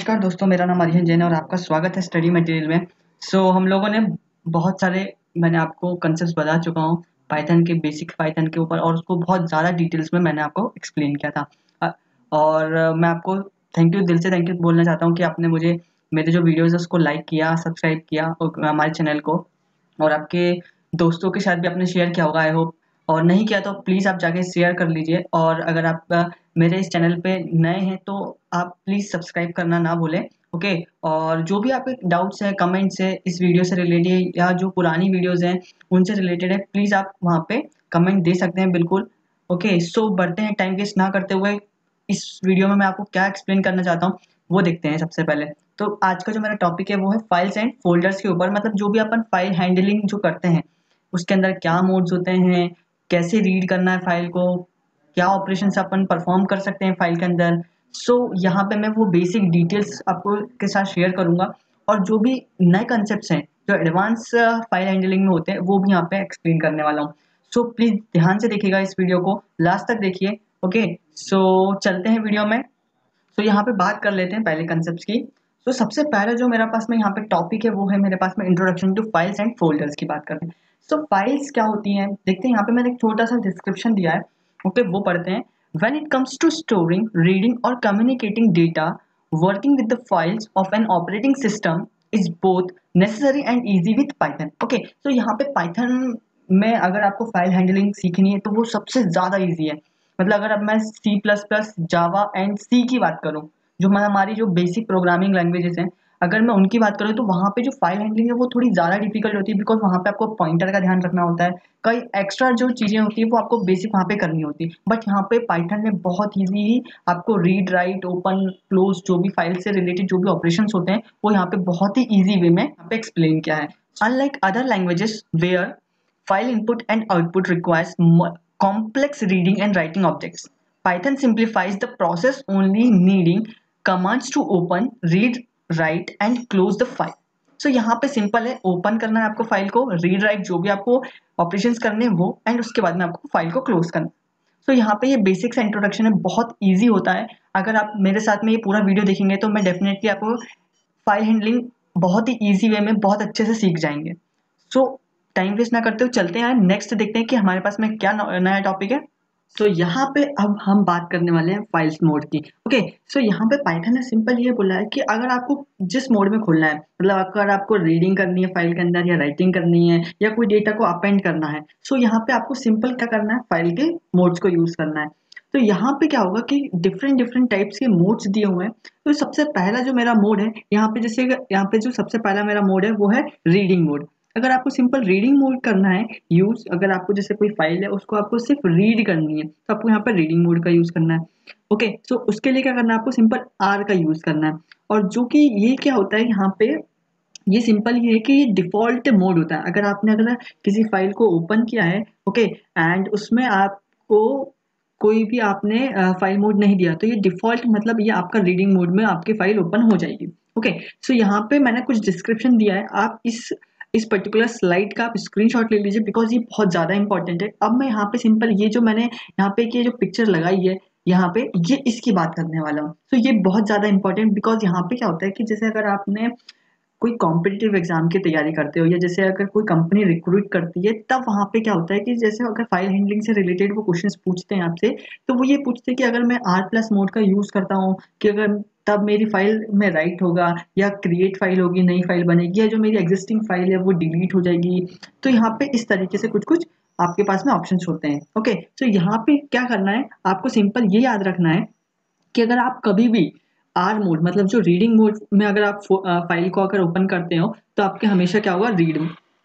नमस्कार दोस्तों मेरा नाम अरिहन जैन है और आपका स्वागत है स्टडी मटेरियल में। सो so, हम लोगों ने बहुत सारे मैंने आपको कंसेप्ट बता चुका हूँ पाइथन के बेसिक पाइथन के ऊपर और उसको बहुत ज़्यादा डिटेल्स में मैंने आपको एक्सप्लेन किया था। और मैं आपको थैंक यू दिल से थैंक यू बोलना चाहता हूँ कि आपने मुझे मेरे जो वीडियोज़ उसको लाइक किया सब्सक्राइब किया हमारे चैनल को। और आपके दोस्तों के साथ भी आपने शेयर किया होगा आई होप और नहीं किया तो प्लीज़ आप जाके शेयर कर लीजिए। और अगर आप मेरे इस चैनल पे नए हैं तो आप प्लीज़ सब्सक्राइब करना ना भूलें ओके और जो भी आपके डाउट्स हैं कमेंट्स है, इस वीडियो से रिलेटेड या जो पुरानी वीडियोज़ हैं, उनसे रिलेटेड है प्लीज़ आप वहाँ पे कमेंट दे सकते हैं, बिल्कुल ओके सो बढ़ते हैं टाइम वेस्ट ना करते हुए, इस वीडियो में मैं आपको क्या एक्सप्लेन करना चाहता हूँ, वो देखते हैं सबसे पहले। तो आज का जो मेरा टॉपिक है, वो है फाइल्स एंड फोल्डर्स के ऊपर मतलब जो भी अपन फ़ाइल हैंडलिंग जो करते हैं, उसके अंदर क्या मोड्स होते हैं, कैसे रीड करना है फ़ाइल को क्या ऑपरेशन अपन परफॉर्म कर सकते हैं फ़ाइल के अंदर? सो so, यहाँ पे मैं वो बेसिक डिटेल्स आपको के साथ शेयर करूँगा। और जो भी नए कंसेप्ट हैं जो एडवांस फ़ाइल हैंडलिंग में होते हैं वो भी यहाँ पे एक्सप्लेन करने वाला हूँ। सो so, प्लीज़ ध्यान से देखिएगा इस वीडियो को। लास्ट तक देखिए ओके सो चलते हैं वीडियो में। सो so, यहाँ पे बात कर लेते हैं पहले कंसेप्ट की। तो so, सबसे पहले जो मेरे पास में यहाँ पे टॉपिक है वो है मेरे पास में introduction to files and folders की बात करते हैं। सो so, फाइल्स क्या होती हैं? देखते हैं यहाँ पे मैंने एक छोटा सा डिस्क्रिप्शन दिया है। ओके वो पढ़ते हैं when it comes to storing reading और communicating data working with the files of an operating system is both necessary and easy with Python okay so यहाँ पे पाइथन में अगर आपको फ़ाइल हैंडलिंग सीखनी है तो वो सबसे ज़्यादा ईजी है। मतलब अगर अब मैं C plus plus Java and C की बात करूँ, जो मैं हमारी जो बेसिक प्रोग्रामिंग लैंग्वेजेस हैं अगर मैं उनकी बात करूँ तो वहाँ पे जो फ़ाइल हैंडलिंग है वो थोड़ी ज़्यादा डिफ़िकल्ट होती है बिकॉज़ वहाँ पे आपको पॉइंटर का ध्यान रखना होता है कई एक्स्ट्रा जो चीज़ें होती है वो आपको बेसिक वहाँ पे करनी होती है बट यहाँ पे पाइथन में बहुत ईजी ही आपको रीड राइट ओपन क्लोज जो भी फ़ाइल से रिलेटेड जो भी ऑपरेशन होते हैं वो यहाँ पे बहुत ही ईजी वे में यहाँ पे एक्सप्लेन किया है unlike other languages where file input and output requires complex reading and writing objects. Python simplifies the process only needing commands to open, read, write and close the file so यहाँ पे simple है open करना है आपको file को read write जो भी आपको ऑपरेशन करने हैं वो एंड उसके बाद में आपको फ़ाइल को क्लोज करना सो so, यहाँ पे ये बेसिक्स इंट्रोडक्शन है बहुत ईजी होता है। अगर आप मेरे साथ में ये पूरा वीडियो देखेंगे तो मैं डेफिनेटली आपको फ़ाइल हैंडलिंग बहुत ही ईजी वे में बहुत अच्छे से सीख जाएँगे। सो टाइम वेस्ट ना करते हुए चलते हैं नेक्स्ट देखते हैं कि हमारे पास में क्या नया टॉपिक है। तो यहाँ पे अब हम बात करने वाले हैं फाइल्स मोड की। ओके okay, सो so यहाँ पे पाइथन ने सिंपल ये बोला है कि अगर आपको जिस मोड में खोलना है मतलब अगर आपको रीडिंग करनी है फ़ाइल के अंदर या राइटिंग करनी है या कोई डेटा को अपेंड करना है सो so यहाँ पे आपको सिंपल क्या करना है? फ़ाइल के मोड्स को यूज़ करना है। तो यहाँ पे क्या होगा कि डिफरेंट डिफरेंट टाइप्स के मोड्स दिए हुए हैं। तो सबसे पहला जो मेरा मोड है यहाँ पे जैसे यहाँ पे जो सबसे पहला मेरा मोड है वो है रीडिंग मोड अगर आपको सिंपल रीडिंग मोड करना है यूज़ अगर आपको जैसे कोई फ़ाइल है उसको आपको सिर्फ़ रीड करनी है तो आपको यहाँ पर रीडिंग मोड का यूज़ करना है। ओके okay, सो so उसके लिए क्या करना है आपको सिंपल आर का यूज़ करना है। और जो कि ये क्या होता है यहाँ पे ये सिंपल ये है कि ये डिफ़ॉल्ट मोड होता है। अगर आपने अगर किसी फ़ाइल को ओपन किया है ओके एंड उसमें आपको कोई भी आपने फ़ाइल मोड नहीं दिया तो ये डिफ़ॉल्ट मतलब ये आपका रीडिंग मोड में आपकी फ़ाइल ओपन हो जाएगी। ओके सो यहाँ पे मैंने कुछ डिस्क्रिप्शन दिया है। आप इस इस पर्टिकुलर स्लाइड का आप स्क्रीनशॉट ले लीजिए बिकॉज़ ये बहुत ज़्यादा इंपॉर्टेंट है। अब मैं यहाँ पे सिंपल ये जो मैंने यहाँ पे ये जो पिक्चर लगाई है, यहाँ पे ये इसकी बात करने वाला हूँ। तो ये बहुत ज़्यादा इंपॉर्टेंट बिकॉज़ यहाँ पे क्या होता है कि जैसे अगर आपने कोई कॉम्पिटिटिव एग्ज़ाम की तैयारी करते हो या जैसे अगर कोई कंपनी रिक्रूट करती है, तब वहाँ पे क्या होता है कि जैसे अगर फ़ाइल हैंडलिंग से रिलेटेड वो क्वेश्चंस पूछते हैं आपसे तो वो ये पूछते हैं कि अगर मैं आर प्लस मोड का यूज़ करता हूँ, कि अगर तब मेरी फ़ाइल में राइट होगा या क्रिएट फ़ाइल होगी, नई फ़ाइल बनेगी या जो मेरी एग्जिस्टिंग फ़ाइल है वो डिलीट हो जाएगी तो यहाँ पे इस तरीके से कुछ कुछ आपके पास में ऑप्शन होते हैं ओके तो यहाँ पे क्या करना है, आपको सिंपल ये याद रखना है कि अगर आप कभी भी आर मोड मतलब जो रीडिंग मोड में अगर आप फ़ाइल को अगर ओपन करते हो तो आपके हमेशा क्या होगा? रीड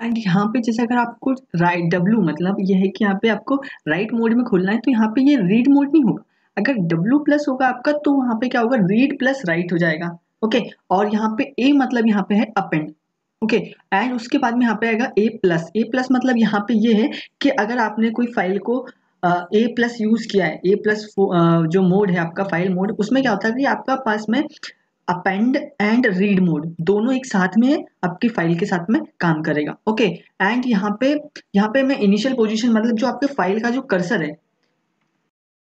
एंड यहाँ पे जैसे अगर आपको राइट डब्लू मतलब ये है कि यहाँ पे आपको राइट मोड में खोलना है तो यहाँ पे ये रीड मोड नहीं होगा। अगर डब्ल्यू प्लस होगा आपका तो वहाँ पे क्या होगा? रीड प्लस राइट हो जाएगा। ओके और यहाँ पे ए मतलब यहाँ पे है अपेंड ओके एंड उसके बाद में यहाँ पे आएगा ए प्लस ए प्लस मतलब यहाँ पे ये है कि अगर आपने कोई फ़ाइल को ए प्लस यूज़ किया है। ए प्लस जो मोड है आपका फ़ाइल मोड उसमें क्या होता है कि आपका पास में अपेंड एंड रीड मोड दोनों एक साथ में आपकी फ़ाइल के साथ में काम करेगा। ओके एंड यहाँ पे यहाँ पे मैं इनिशियल पोजीशन मतलब जो आपके फ़ाइल का जो कर्सर है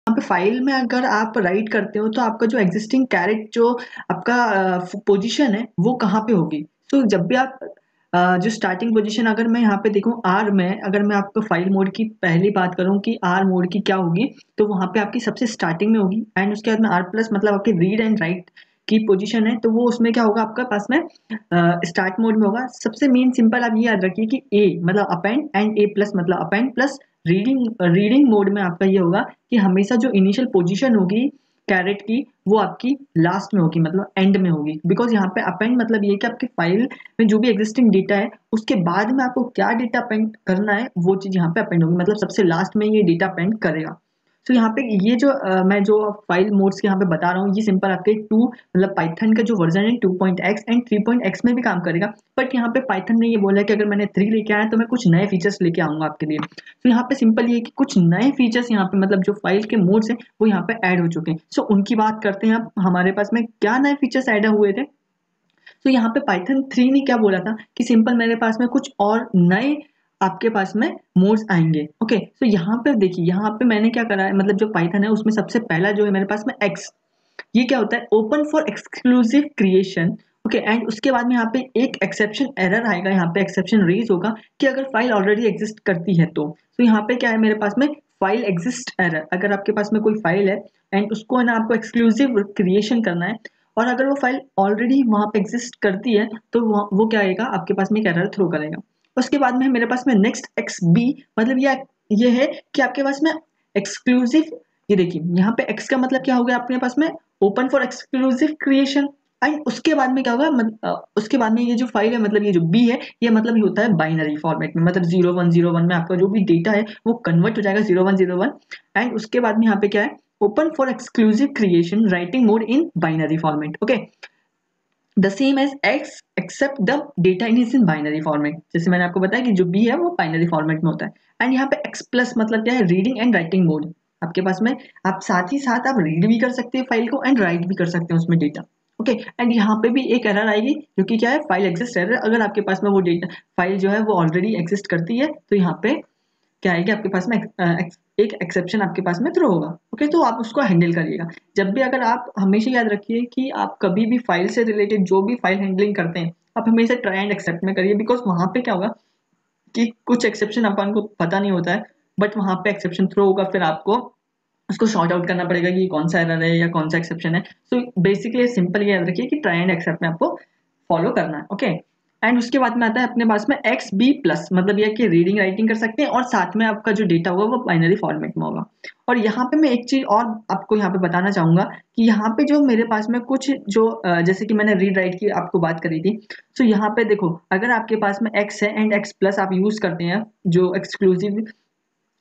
पे फ़ाइल में अगर आप राइट करते हो तो आपका जो एग्जिस्टिंग कैरेट जो आपका पोजीशन है वो कहाँ पे होगी? तो so, जब भी आप जो स्टार्टिंग पोजीशन अगर मैं यहाँ पे देखूँ आर में, अगर मैं आपको फ़ाइल मोड की पहली बात करूँ कि आर मोड की क्या होगी तो वहाँ पे आपकी सबसे स्टार्टिंग में होगी। एंड उसके बाद में आर प्लस मतलब आपकी रीड एंड राइट की पोजीशन है तो वो उसमें क्या होगा आपका पास में स्टार्ट मोड में होगा। सबसे मेन सिंपल आप ये याद रखिए कि ए मतलब अपेंड एंड ए प्लस मतलब append plus reading reading mode में आपका ये होगा कि हमेशा जो इनिशियल पोजीशन होगी कैरेट की, वो आपकी लास्ट में होगी मतलब एंड में होगी। बिकॉज़ यहाँ पे अपेंड मतलब ये कि आपकी फ़ाइल में जो भी एग्जिस्टिंग डेटा है, उसके बाद में आपको क्या डेटा अपेंड करना है, वो चीज़ यहाँ पे अपेंड होगी। मतलब सबसे लास्ट में ये डेटा अपेंड करेगा। तो यहाँ पे ये जो आ, मैं जो फ़ाइल मोड्स यहाँ पे बता रहा हूँ ये सिंपल आपके टू मतलब पाइथन का जो वर्जन है two point X and three point X में भी काम करेगा। बट यहाँ पे पाइथन ने ये बोला है कि अगर मैंने थ्री लेके आया तो मैं कुछ नए फीचर्स लेके आऊँगा आपके लिए। तो यहाँ पे सिंपल ये कि कुछ नए फीचर्स यहाँ पे मतलब जो फ़ाइल के मोड्स हैं वो यहाँ पे ऐड हो चुके हैं। सो उनकी बात करते हैं अब हमारे पास में क्या नए फीचर्स ऐड हुए थे? तो यहाँ पे पाइथन थ्री ने क्या बोला था कि सिंपल मेरे पास में कुछ और नए आपके पास में मोड्स आएँगे। ओके तो यहाँ पे देखिए, यहाँ पे मैंने क्या करा है मतलब जो पाइथन है, उसमें सबसे पहला जो है मेरे पास में एक्स ये क्या होता है? Open for exclusive creation okay and उसके बाद में यहाँ पे एक एक्सेप्शन एरर आएगा, यहाँ पे एक्सेप्शन रेज होगा कि अगर फ़ाइल ऑलरेडी एग्जिस्ट करती है तो। तो यहाँ पे क्या है मेरे पास में? फ़ाइल एग्जिस्ट एरर अगर आपके पास में कोई फ़ाइल है एंड उसको है ना आपको एक्सक्लूसिव क्रिएशन करना है, और अगर वो फ़ाइल ऑलरेडी वहाँ पे एग्जिस्ट करती है तो वो क्या आएगा? आपके पास में एक एरर थ्रो करेगा। उसके बाद में मेरे पास में नेक्स्ट एक्स बी मतलब यह ये है कि आपके पास में एक्सक्लूसिव ये देखिए यहाँ पे एक्स का मतलब क्या हो गया अपने पास में? Open for exclusive creation and उसके बाद में क्या होगा? मत, उसके बाद में ये जो फ़ाइल है मतलब ये जो बी है ये मतलब ये होता है बाइनरी फॉर्मेट में मतलब ज़ीरो वन ज़ीरो वन में आपका जो भी डेटा है वो कन्वर्ट हो जाएगा zero one zero one and उसके बाद में यहाँ पे क्या है? Open for exclusive creation writing mode in binary format okay the same as X except the data in is in binary format जैसे मैंने आपको बताया कि जो बी है वो बाइनरी फॉर्मेट में होता है। एंड यहाँ पे एक्स प्लस मतलब क्या है? रीडिंग एंड राइटिंग मोड आपके पास में आप साथ ही साथ आप रीड भी कर सकते हैं फ़ाइल को एंड राइट भी कर सकते हैं उसमें डेटा ओके एंड यहाँ पे भी एक एरर आएगी, जो कि क्या है? फ़ाइल एग्जिस्ट एरर अगर आपके पास में वो डेटा फ़ाइल जो है वो ऑलरेडी एग्जिस्ट करती है तो यहाँ पे क्या आएगी? आपके पास में एक एक्सेप्शन आपके पास में थ्रो होगा ओके तो आप उसको हैंडल करिएगा। जब भी अगर आप हमेशा याद रखिए कि आप कभी भी फ़ाइल से रिलेटेड जो भी फ़ाइल हैंडलिंग करते हैं, आप हमेशा ट्राई एंड एक्सेप्ट में करिए बिकॉज़ वहाँ पे क्या होगा कि कुछ एक्सेप्शन अपन को पता नहीं होता है बट वहाँ पे एक्सेप्शन थ्रो होगा, फिर आपको उसको शॉर्ट आउट करना पड़ेगा कि कौन सा एरर है या कौन सा एक्सेप्शन है। सो बेसिकली सिंपल याद रखिए कि ट्राई एंड एक्सेप्ट में आपको फॉलो करना है ओके okay? एंड उसके बाद में आता है अपने पास में एक्स बी प्लस मतलब यह कि रीडिंग राइटिंग कर सकते हैं और साथ में आपका जो डेटा होगा वो बाइनरी फॉर्मेट में होगा। और यहाँ पे मैं एक चीज़ और आपको यहाँ पे बताना चाहूँगा कि यहाँ पे जो मेरे पास में कुछ जो जैसे कि मैंने रीड राइट की आपको बात करी थी सो तो यहाँ पे देखो, अगर आपके पास में एक्स है एंड एक्स प्लस आप यूज़ करते हैं, जो एक्सक्लूसिव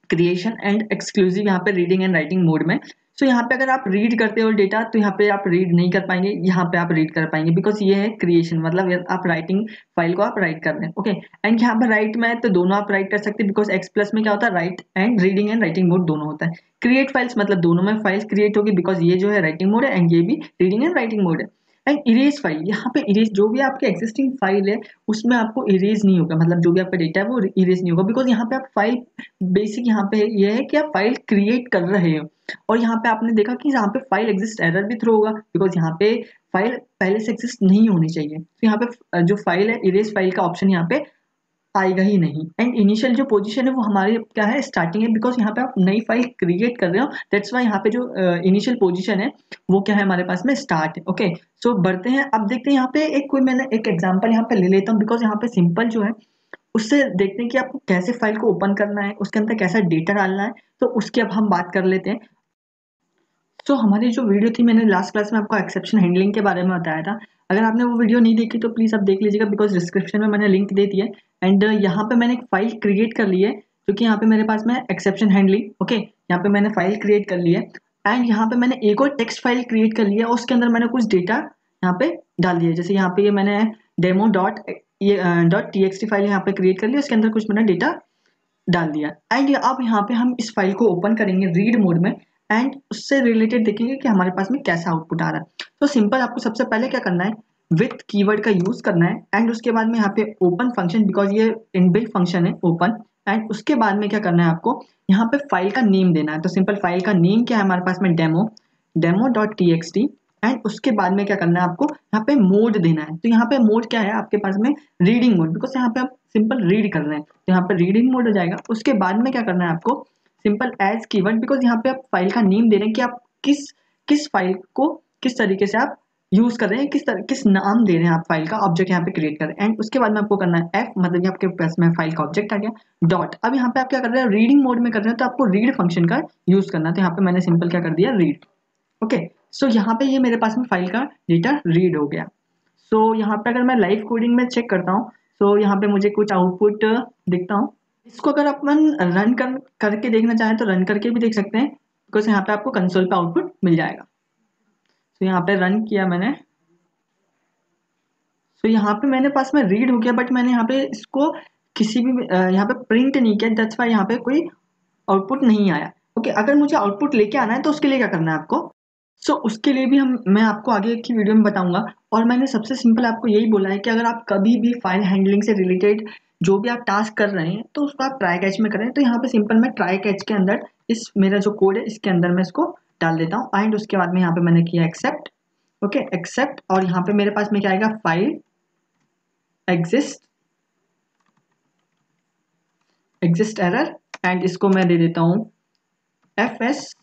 क्रिएशन एंड एक्सक्लूसिव यहाँ पे रीडिंग एंड राइटिंग मोड में सो so, यहाँ पे अगर आप रीड करते हो डेटा तो यहाँ पे आप रीड नहीं कर पाएँगे यहाँ पे आप रीड कर पाएँगे बिकॉज़ ये है क्रिएशन मतलब आप राइटिंग फ़ाइल को आप राइट कर रहे हैं ओके एंड यहाँ पर राइट में तो दोनों आप राइट कर सकते हैं बिकॉज़ एक्स प्लस में क्या होता है? Write and reading and writing mode दोनों होता है। क्रिएट फाइल्स मतलब दोनों में फाइल्स क्रिएट होगी बिकॉज़ ये जो है राइटिंग मोड है एंड ये भी रीडिंग एंड राइटिंग मोड है। एंड इरेज फ़ाइल यहाँ पे इरेज जो भी आपके एक्जिस्टिंग फ़ाइल है उसमें आपको इरेज नहीं होगा मतलब जो भी आपका डेटा है वो इरेज नहीं होगा बिकॉज़ यहाँ पे आप फ़ाइल बेसिक यहाँ पे ये है कि आप फ़ाइल क्रिएट कर रहे हो। और यहाँ पे आपने देखा कि यहाँ पे फ़ाइल एग्जिस्ट एरर भी थ्रो होगा बिकॉज़ यहाँ पे फ़ाइल पहले से एग्जिस्ट नहीं होनी चाहिए। तो यहाँ पे जो फ़ाइल है इरेज फ़ाइल का ऑप्शन यहाँ पे आएगा ही नहीं। एंड इनिशियल जो पोजीशन है वो हमारे क्या है स्टार्टिंग है बिकॉज़ यहाँ पे आप नई फ़ाइल क्रिएट कर रहे हो। दैट्स वाई यहाँ पे जो इनिशियल uh, पोजीशन है वो क्या है हमारे पास में स्टार्ट है ओके सो बढ़ते हैं। अब देखते हैं यहाँ पे एक कोई मैंने एक एग्ज़ाम्पल यहाँ पे ले लेता हूँ बिकॉज़ यहाँ पे सिंपल जो है उससे देखते हैं कि आपको कैसे फ़ाइल को ओपन करना है उसके अंदर कैसा डेटा डालना है। तो उसकी अब हम बात कर लेते हैं। तो so, हमारी जो वीडियो थी मैंने लास्ट क्लास में आपको एक्सेप्शन हैंडलिंग के बारे में बताया था। अगर आपने वो वीडियो नहीं देखी तो प्लीज़ आप देख लीजिएगा बिकॉज़ डिस्क्रिप्शन में मैंने लिंक दे दिया एंड यहाँ पे मैंने एक फ़ाइल क्रिएट कर ली है क्योंकि यहाँ पे मेरे पास में एक्सेप्शन हैंडलिंग ओके यहाँ पे मैंने फ़ाइल क्रिएट कर ली है। एंड यहाँ पे मैंने एक और टेक्स्ट फ़ाइल क्रिएट कर लिया उसके अंदर मैंने कुछ डेटा यहाँ पे डाल दिया जैसे यहाँ पे ये मैंने डेमो डॉट ये dot T X T file यहाँ पे क्रिएट कर लिया उसके अंदर कुछ मैंने डेटा डाल दिया। एंड अब यहाँ पे हम इस फ़ाइल को ओपन करेंगे रीड मोड में। एंड उससे रिलेटेड देखेंगे कि हमारे पास में कैसा आउटपुट आ रहा है। तो सिंपल आपको सबसे पहले क्या करना है? विथ कीवर्ड का यूज़ करना है। एंड उसके बाद में यहाँ पे ओपन फ़ंक्शन बिकॉज़ ये इनबिल्ट फ़ंक्शन है ओपन एंड उसके बाद में क्या करना है आपको? यहाँ पे फ़ाइल का नेम देना है। तो सिंपल फ़ाइल का नेम क्या है हमारे पास में? Demo demo dot T X T and उसके बाद में क्या करना है आपको? यहाँ पे मोड देना है। तो यहाँ पे मोड क्या है? आपके पास में रीडिंग मोड बिकॉज़ यहाँ पे आप सिंपल रीड कर रहे हैं। तो यहाँ पे रीडिंग मोड हो जाएगा। उसके बाद में क्या करना है आपको? सिंपल एज कीवर्ड बिकॉज़ यहाँ पे आप फ़ाइल का नेम दे रहे हैं कि आप किस किस फ़ाइल को किस तरीके से आप यूज़ कर रहे हैं किस तरह किस नाम दे रहे हैं आप फ़ाइल का ऑब्जेक्ट यहाँ पे क्रिएट कर रहे हैं। एंड उसके बाद में आपको करना है एफ़ मतलब ये आपके पास में फ़ाइल का ऑब्जेक्ट आ गया। डॉट अब यहाँ पे आप क्या कर रहे हैं रीडिंग मोड में कर रहे हैं तो आपको रीड फ़ंक्शन का यूज़ करना तो यहाँ पे मैंने सिंपल क्या कर दिया रीड ओके सो यहाँ पे ये मेरे पास में फ़ाइल का डेटा रीड हो गया। सो so, यहाँ पे अगर मैं लाइव कोडिंग में चेक करता हूँ सो so, यहाँ पे मुझे कुछ आउटपुट दिखता हूँ। इसको अगर अपन रन कर करके देखना चाहें तो रन करके भी देख सकते हैं बिकॉज़ यहाँ पे आपको कंसोल पे आउटपुट मिल जाएगा। So, यहाँ पे रन किया मैंने। So, यहाँ पे मैंने पास में रीड हो गया बट मैंने यहाँ पे इसको किसी भी यहाँ पे प्रिंट नहीं किया दैट्स वाई यहाँ पे कोई आउटपुट नहीं आया। ओके okay, अगर मुझे आउटपुट लेके आना है तो उसके लिए क्या करना है आपको? सो so, उसके लिए भी हम मैं आपको आगे की वीडियो में बताऊँगा। और मैंने सबसे सिंपल आपको यही बोला है कि अगर आप कभी भी फ़ाइल हैंडलिंग से रिलेटेड जो भी आप टास्क कर रहे हैं तो उसको आप ट्राई कैच में करें। तो यहाँ पे सिंपल मैं ट्राई कैच के अंदर इस, मेरा जो कोड है, इसके अंदर मैं इसको डाल देता हूँ। एंड उसके बाद में यहाँ पे मैंने किया एक्सेप्ट ओके एक्सेप्ट और यहाँ पे मेरे पास में क्या आएगा? File exist exist error and इसको मैं दे देता हूँ एफ़ एस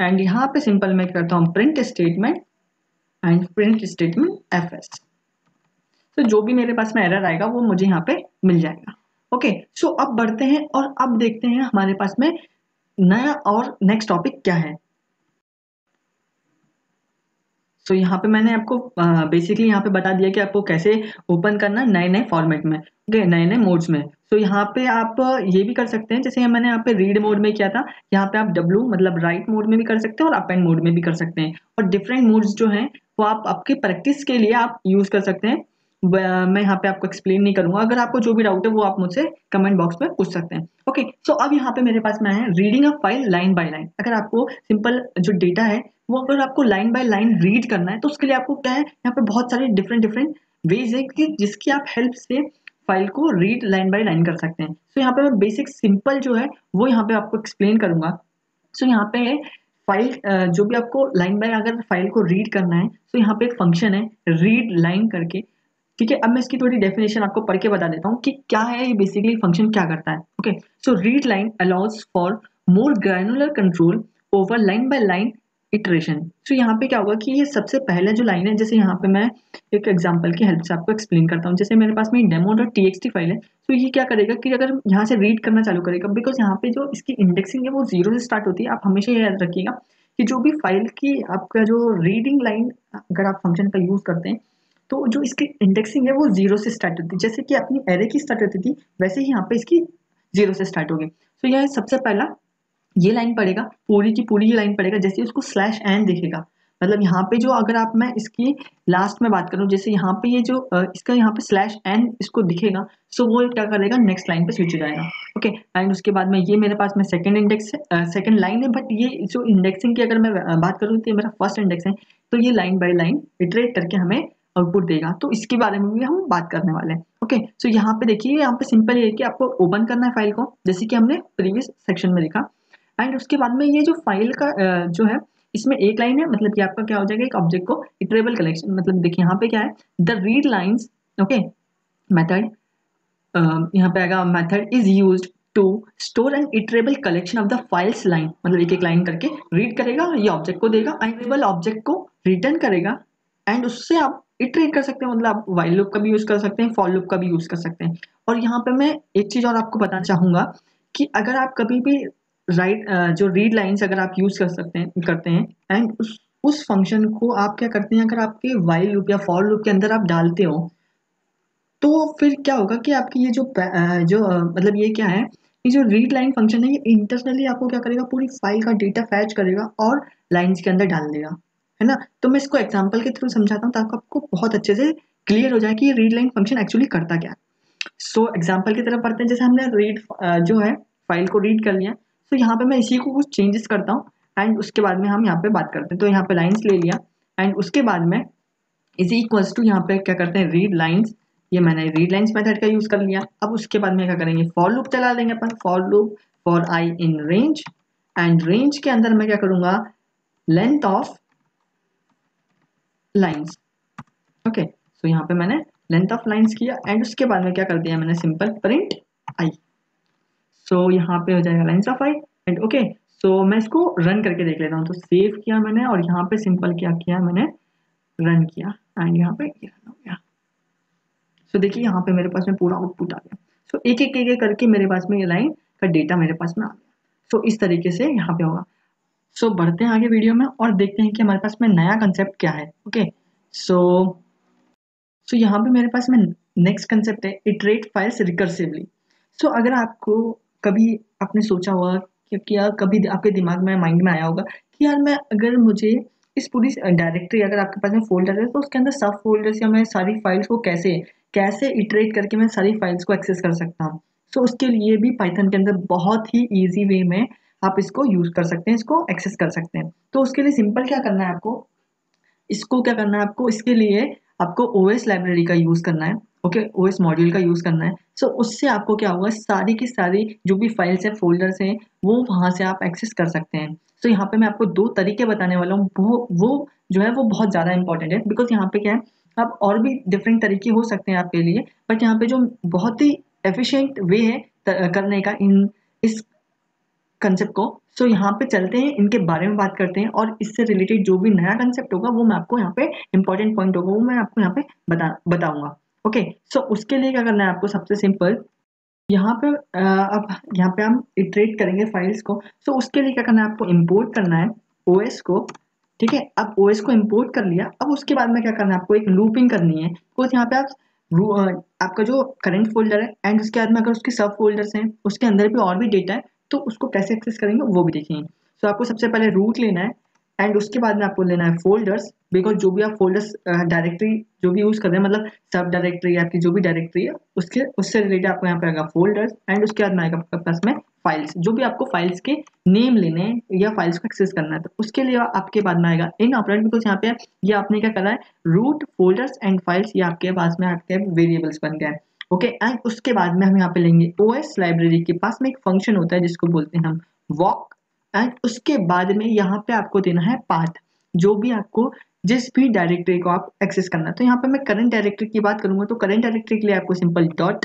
एंड यहाँ पे सिंपल मैं करता हूँ print statement and print statement F S तो जो भी मेरे पास में एरर आएगा, वो मुझे यहाँ पे मिल जाएगा। ओके सो अब बढ़ते हैं और अब देखते हैं हमारे पास में नया और नेक्स्ट टॉपिक क्या है। तो यहाँ पे मैंने आपको बेसिकली यहाँ पे बता दिया कि आपको कैसे ओपन करना नए नए फॉर्मेट में। ओके नए नए मोड्स में। तो यहाँ पे आप ये भी कर सकते हैं, जैसे मैंने यहाँ पे रीड मोड में किया था, यहाँ पे आप डब्लू मतलब राइट मोड में भी कर सकते हैं और अप एंड मोड में भी कर सकते हैं। और डिफरेंट मोड्स जो हैं, वो आप, आपके प्रैक्टिस के लिए आप यूज़ कर सकते हैं। मैं यहाँ पे आपको एक्सप्लेन नहीं करूँगा। अगर आपको जो भी डाउट है वो आप मुझसे कमेंट बॉक्स में पूछ सकते हैं। ओके सो अब यहाँ पे मेरे पास में है reading a file line by line अगर आपको सिंपल जो डेटा है वो अगर आपको लाइन बाय लाइन रीड करना है तो उसके लिए आपको क्या है यहाँ पे बहुत सारे डिफरेंट डिफरेंट वेज है कि जिसकी आप हेल्प से फ़ाइल को रीड लाइन बाय लाइन कर सकते हैं। सो so, यहाँ पे मैं बेसिक सिंपल जो है वो यहाँ पे आपको एक्सप्लेन करूँगा। सो so, यहाँ पे है फ़ाइल जो भी आपको लाइन बाय अगर फ़ाइल को रीड करना है तो यहाँ पे एक फ़ंक्शन है रीड लाइन करके। ठीक है, अब मैं इसकी थोड़ी डेफिनेशन आपको पढ़ के बता देता हूँ कि क्या है, ये बेसिकली फ़ंक्शन क्या करता है okay so read line allows for more granular control over line by line iteration so यहाँ पे क्या होगा कि ये सबसे पहले जो लाइन है, जैसे यहाँ पे मैं एक एग्जांपल की हेल्प से आपको एक्सप्लेन करता हूँ। जैसे मेरे पास में डेमो डॉट टी फ़ाइल है तो ये क्या करेगा कि अगर यहाँ से रीड करना चालू करेगा बिकॉज़ यहाँ पे जो इसकी इंडेक्सिंग है, वो ज़ीरो से स्टार्ट होती है। आप हमेशा याद रखिएगा कि जो भी फ़ाइल की आपका जो रीडिंग लाइन अगर आप फ़ंक्शन का यूज़ करते हैं तो जो इसकी इंडेक्सिंग है, वो ज़ीरो से स्टार्ट होती है। जैसे कि अपनी एरे की स्टार्ट होती थी, वैसे ही यहाँ पे इसकी ज़ीरो से स्टार्ट होगी। तो यह सबसे पहला ये लाइन पड़ेगा, पूरी की पूरी ये लाइन पड़ेगा, जैसे उसको स्लैश एन दिखेगा। मतलब यहाँ पे जो अगर आप, मैं इसकी लास्ट में बात करूँ, जैसे यहाँ पे ये जो इसका यहाँ पे स्लैश एन इसको दिखेगा सो वो क्या करेगा नेक्स्ट लाइन पे स्विच हो जाएगा। ओके एंड उसके बाद में ये मेरे पास में सेकंड इंडेक्स है सेकंड लाइन है बट ये जो इंडेक्सिंग की अगर मैं बात करूँ तो ये मेरा फ़र्स्ट इंडेक्स है तो ये लाइन बाई लाइन इटरेट करके हमें आउटपुट देगा तो इसके बारे में भी हम बात करने वाले हैं। ओके सो यहाँ पे देखिए, यहाँ पे सिंपल ये कि आपको ओपन करना है फ़ाइल को, जैसे कि हमने प्रीवियस सेक्शन में देखा। एंड उसके बाद में ये जो फ़ाइल का जो है, इसमें एक लाइन है मतलब कि आपका क्या हो जाएगा, एक ऑब्जेक्ट को इटरेबल कलेक्शन मतलब देखिए यहाँ पे क्या है the read lines okay method यहाँ पे आएगा method is use to store an iterable collection of the files line मतलब एक एक लाइन करके रीड करेगा, ये ऑब्जेक्ट को देगा इटरेबल ऑब्जेक्ट को रिटर्न करेगा एंड उससे आप इटरेट कर सकते हैं मतलब आप वाइल लुप का भी यूज़ कर सकते हैं फॉल लुप का भी यूज़ कर सकते हैं। और यहाँ पे मैं एक चीज़ और आपको बताना चाहूँगा कि अगर आप कभी भी राइट जो रीड लाइन्स अगर आप यूज़ कर सकते हैं, करते हैं एंड उस उस फ़ंक्शन को आप क्या करते हैं, अगर आपके वाइल लुप या फॉर लुप के अंदर आप डालते हो तो फिर क्या होगा कि आपकी ये जो जो मतलब ये क्या है ये जो रीड लाइन फ़ंक्शन है, ये इंटरनली आपको क्या करेगा, पूरी फ़ाइल का डेटा फैच करेगा और लाइन्स के अंदर डाल देगा। है ना? तो मैं इसको एग्ज़ाम्पल के थ्रू समझाता हूँ ताकि आपको बहुत अच्छे से क्लियर हो जाए कि रीड लाइन फ़ंक्शन एक्चुअली करता क्या सो एग्ज़ाम्पल की तरफ़ पढ़ते हैं। जैसे हमने रीड जो है फ़ाइल को रीड कर लिया। तो यहाँ पे मैं इसी को कुछ चेंजेस करता हूँ एंड उसके बाद में हम यहाँ पे बात करते हैं। तो यहाँ पे लाइन्स ले लिया एंड उसके बाद में इज़ इक्वल्स टू यहाँ पे क्या करते हैं? रीड लाइन्स ये मैंने रीड लाइन्स मेथड का यूज़ कर लिया। अब उसके बाद में क्या करेंगे? फॉर लूप चला देंगे अपन। For loop for i in range and range के अंदर मैं क्या करूँगा? Length of lines okay so यहाँ पे मैंने लेंथ ऑफ़ लाइन्स किया एंड उसके बाद में क्या कर दिया मैंने सिंपल प्रिंट आई सो यहाँ पे हो जाएगा lines of i and okay so मैं इसको रन करके देख लेता हूँ। तो सेव किया मैंने और यहाँ पे सिंपल क्या किया मैंने? रन किया एंड यहाँ पे रन हो गया। सो देखिए यहाँ पे मेरे पास में पूरा आउटपुट आ गया। सो एक एक करके मेरे पास में ये लाइन का डेटा मेरे पास में आ गया। सो इस तरीके से यहाँ पे होगा। सो so, बढ़ते हैं आगे वीडियो में और देखते हैं कि हमारे पास में नया कंसेप्ट क्या है ओके सो सो यहाँ पे मेरे पास में नेक्स्ट कंसेप्ट है इटरेट फाइल्स रिकर्सिवली सो अगर आपको कभी आपने सोचा हुआ कि यार कभी आपके दिमाग में माइंड में आया होगा कि यार मैं अगर मुझे इस पूरी डायरेक्टरी अगर आपके पास में फोल्डर है तो उसके अंदर सब फोल्डर्स या मैं सारी फाइल्स को कैसे कैसे इटरेट करके मैं सारी फाइल्स को एक्सेस कर सकता हूँ? सो so, उसके लिए भी पाइथन के अंदर बहुत ही ईजी वे में आप इसको यूज़ कर सकते हैं इसको एक्सेस कर सकते हैं। तो उसके लिए सिंपल क्या करना है आपको? इसको क्या करना है आपको? इसके लिए आपको ओएस लाइब्रेरी का यूज़ करना है ओके ओ एस मॉड्यूल का यूज़ करना है। सो so, उससे आपको क्या होगा? सारी की सारी जो भी फाइल्स हैं फोल्डर्स हैं वो वहाँ से आप एक्सेस कर सकते हैं। सो so, यहाँ पे मैं आपको दो तरीके बताने वाला हूँ। वो वो जो है वो बहुत ज़्यादा इंपॉर्टेंट है। बिकॉज़ यहाँ पे क्या है आप और भी डिफरेंट तरीके हो सकते हैं आपके लिए। बट यहाँ पे जो बहुत ही एफिशिएंट वे है करने का इन इस कंसेप्ट को। सो so, यहाँ पे चलते हैं इनके बारे में बात करते हैं और इससे रिलेटेड जो भी नया कंसेप्ट होगा वो मैं आपको यहाँ पे इंपॉर्टेंट पॉइंट होगा वो मैं आपको यहाँ पे बता बताऊँगा। ओके सो उसके लिए क्या करना है आपको सबसे सिंपल यहाँ पे अब यहाँ पे हम इटरेट करेंगे फाइल्स को। सो so, उसके लिए क्या करना है आपको इम्पोर्ट करना है ओएस को। ठीक है? अब ओएस को इम्पोर्ट कर लिया। अब उसके बाद में क्या करना है आपको एक लूपिंग करनी है। बिकॉज़ यहाँ पे आप आपका जो करंट फोल्डर है एंड उसके बाद में अगर उसके सब फोल्डर्स हैं उसके अंदर भी और भी डेटा है तो उसको कैसे एक्सेस करेंगे वो भी देखेंगे। सो so, आपको सबसे पहले रूट लेना है एंड उसके बाद में आपको लेना है फोल्डर्स बिकॉज़ जो भी आप फोल्डर्स डायरेक्टरी जो भी यूज़ कर रहे हैं मतलब सब डायरेक्टरी आपकी जो भी डायरेक्टरी है उसके उससे रिलेटेड आपको यहाँ पे आएगा फोल्डर्स एंड उसके बाद में आएगा आपके पास में फाइल्स जो भी आपको फाइल्स के नेम लेने हैं या फाइल्स को एक्सेस करना है तो उसके लिए आपके बाद में आएगा इन ऑपरेट बिकॉज़ यहाँ पे ये आपने क्या करा है रूट फोल्डर्स एंड फाइल्स ये आपके पास में आपके वेरिएबल्स बन गए ओके एंड उसके बाद में हम यहाँ पे लेंगे ओएस लाइब्रेरी के पास में एक फ़ंक्शन होता है जिसको बोलते हैं हम वॉक एंड उसके बाद में यहाँ पे आपको देना है पाथ जो भी आपको जिस भी डायरेक्टरी को आप एक्सेस करना है। तो यहाँ पे मैं करंट डायरेक्टरी की बात करूँगा तो करंट डायरेक्टरी के लिए आपको सिंपल डॉट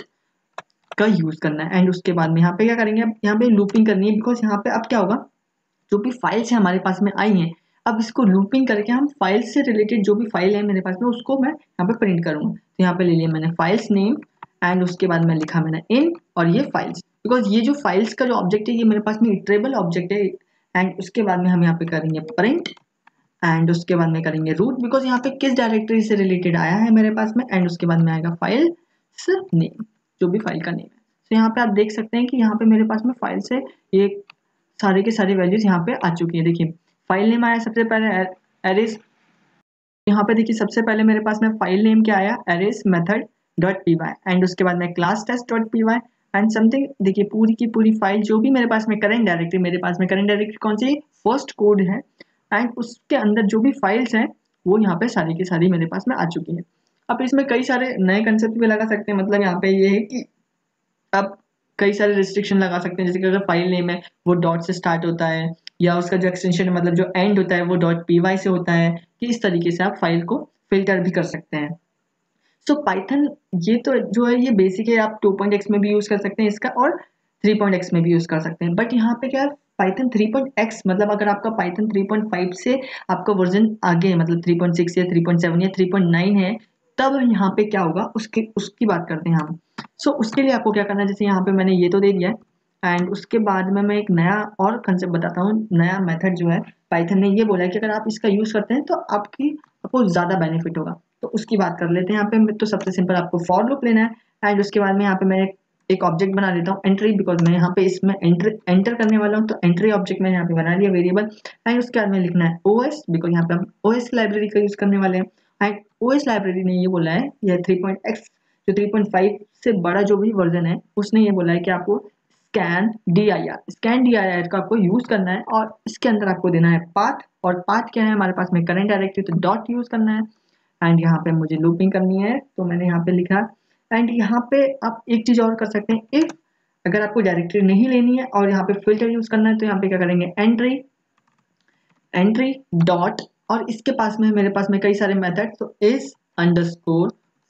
का यूज़ करना है। एंड उसके बाद में यहाँ पे क्या करेंगे यहाँ पे लूपिंग करनी है बिकॉज़ यहाँ पे अब क्या होगा? जो भी फाइल्स है हमारे पास में आई हैं। अब इसको लूपिंग करके हम फ़ाइल से रिलेटेड जो भी फ़ाइल है मेरे पास में, उसको मैं यहाँ पे प्रिंट करूँगा। तो यहाँ पे ले लिया मैंने फाइल्स नेम एंड उसके बाद में लिखा मैंने इन और ये फाइल्स बिकॉज़ ये जो फाइल्स का जो ऑब्जेक्ट है, ये मेरे पास में इटरेबल ऑब्जेक्ट है एंड उसके बाद में हम यहाँ पे करेंगे प्रिंट एंड उसके बाद में करेंगे रूट बिकॉज़ यहाँ पे किस डायरेक्टरी से रिलेटेड आया है मेरे पास में एंड उसके बाद में आएगा फ़ाइल नेम जो भी फ़ाइल का नेम है. तो यहाँ पे आप देख सकते हैं कि यहाँ पे मेरे पास में फ़ाइल से ये सारे के सारे वैल्यूज़ यहाँ पे आ चुकी है. देखिए फ़ाइल नेम आया सबसे पहले एरिस यहाँ पे देखिए, सबसे पहले मेरे पास में फ़ाइल नेम क्या आया? Eris method dot P Y and उसके बाद में class test dot P Y and something देखिए, पूरी की पूरी फ़ाइल जो भी मेरे पास में करेंट डायरेक्टरी मेरे पास में करेंट डायरेक्टरी कौन सी? फ़र्स्ट कोड है. एंड उसके अंदर जो भी फाइल्स हैं, वो यहाँ पे सारी की सारी मेरे पास में आ चुकी है. अब इसमें कई सारे नए कंसेप्ट भी लगा सकते हैं. मतलब यहाँ पे ये है कि आप कई सारे रिस्ट्रिक्शन लगा सकते हैं. जैसे कि अगर फ़ाइल नेम है, वो डॉट से स्टार्ट होता है. या उसका जो एक्सटेंशन मतलब जो एंड होता है, वो डॉट पी से होता है. कि इस तरीके से आप फ़ाइल को फ़िल्टर भी कर सकते हैं. सो so, पाइथन ये तो जो है ये बेसिक है आप टू पॉइंट एक्स में भी यूज़ कर सकते हैं इसका और थ्री पॉइंट एक्स में भी यूज़ कर सकते हैं। बट यहाँ पे क्या है पाइथन थ्री पॉइंट एक्स मतलब अगर आपका पाइथन थ्री पॉइंट फाइव से आपका वर्जन आगे है मतलब थ्री पॉइंट सिक्स या थ्री पॉइंट सेवन या थ्री पॉइंट नाइन है तब यहाँ पे क्या होगा उसके उसकी बात करते हैं हम। सो so, उसके लिए आपको क्या करना है जैसे यहाँ पे मैंने ये तो दे दिया है एंड उसके बाद में मैं एक नया और कंसेप्ट बताता हूँ नया मेथड जो है पाइथन ने ये बोला है कि अगर आप इसका यूज़ करते हैं तो आपकी आपको ज़्यादा बेनिफिट होगा। तो उसकी बात कर लेते हैं यहाँ पे। तो सबसे सिंपल आपको फॉर लुक लेना है एंड उसके बाद में यहाँ पे मैं एक ऑब्जेक्ट बना देता हूँ एंट्री बिकॉज़ मैं यहाँ पे इसमें एंटर एंटर करने वाला हूँ तो एंट्री ऑब्जेक्ट मैंने यहाँ पे बना लिया वेरिएबल एंड उसके बाद में लिखना है ओ एस बिकॉज़ यहाँ पे हम ओ एस लाइब्रेरी का यूज़ करने वाले हैं। एंड ओ एस लाइब्रेरी ने ये बोला है, यह थ्री पॉइंट एक्स जो थ्री पॉइंट फाइव से बड़ा जो भी वर्जन है, उसने ये बोला है कि आपको scan D I R scan D I R का आपको यूज़ करना है और इसके अंदर आपको देना है पाथ और पाथ क्या है? हमारे पास में करंट डायरेक्टरी तो डॉट यूज़ करना है। एंड यहाँ पे मुझे लूपिंग करनी है तो मैंने यहाँ पे लिखा। एंड यहाँ पे आप एक चीज़ और कर सकते हैं। इफ़ अगर आपको डायरेक्टरी नहीं लेनी है और यहाँ पे फ़िल्टर यूज़ करना है तो यहाँ पे क्या करेंगे? एंट्री एंट्री डॉट और इसके पास में, मेरे पास में कई सारे मेथड तो इस अंडरस्कोर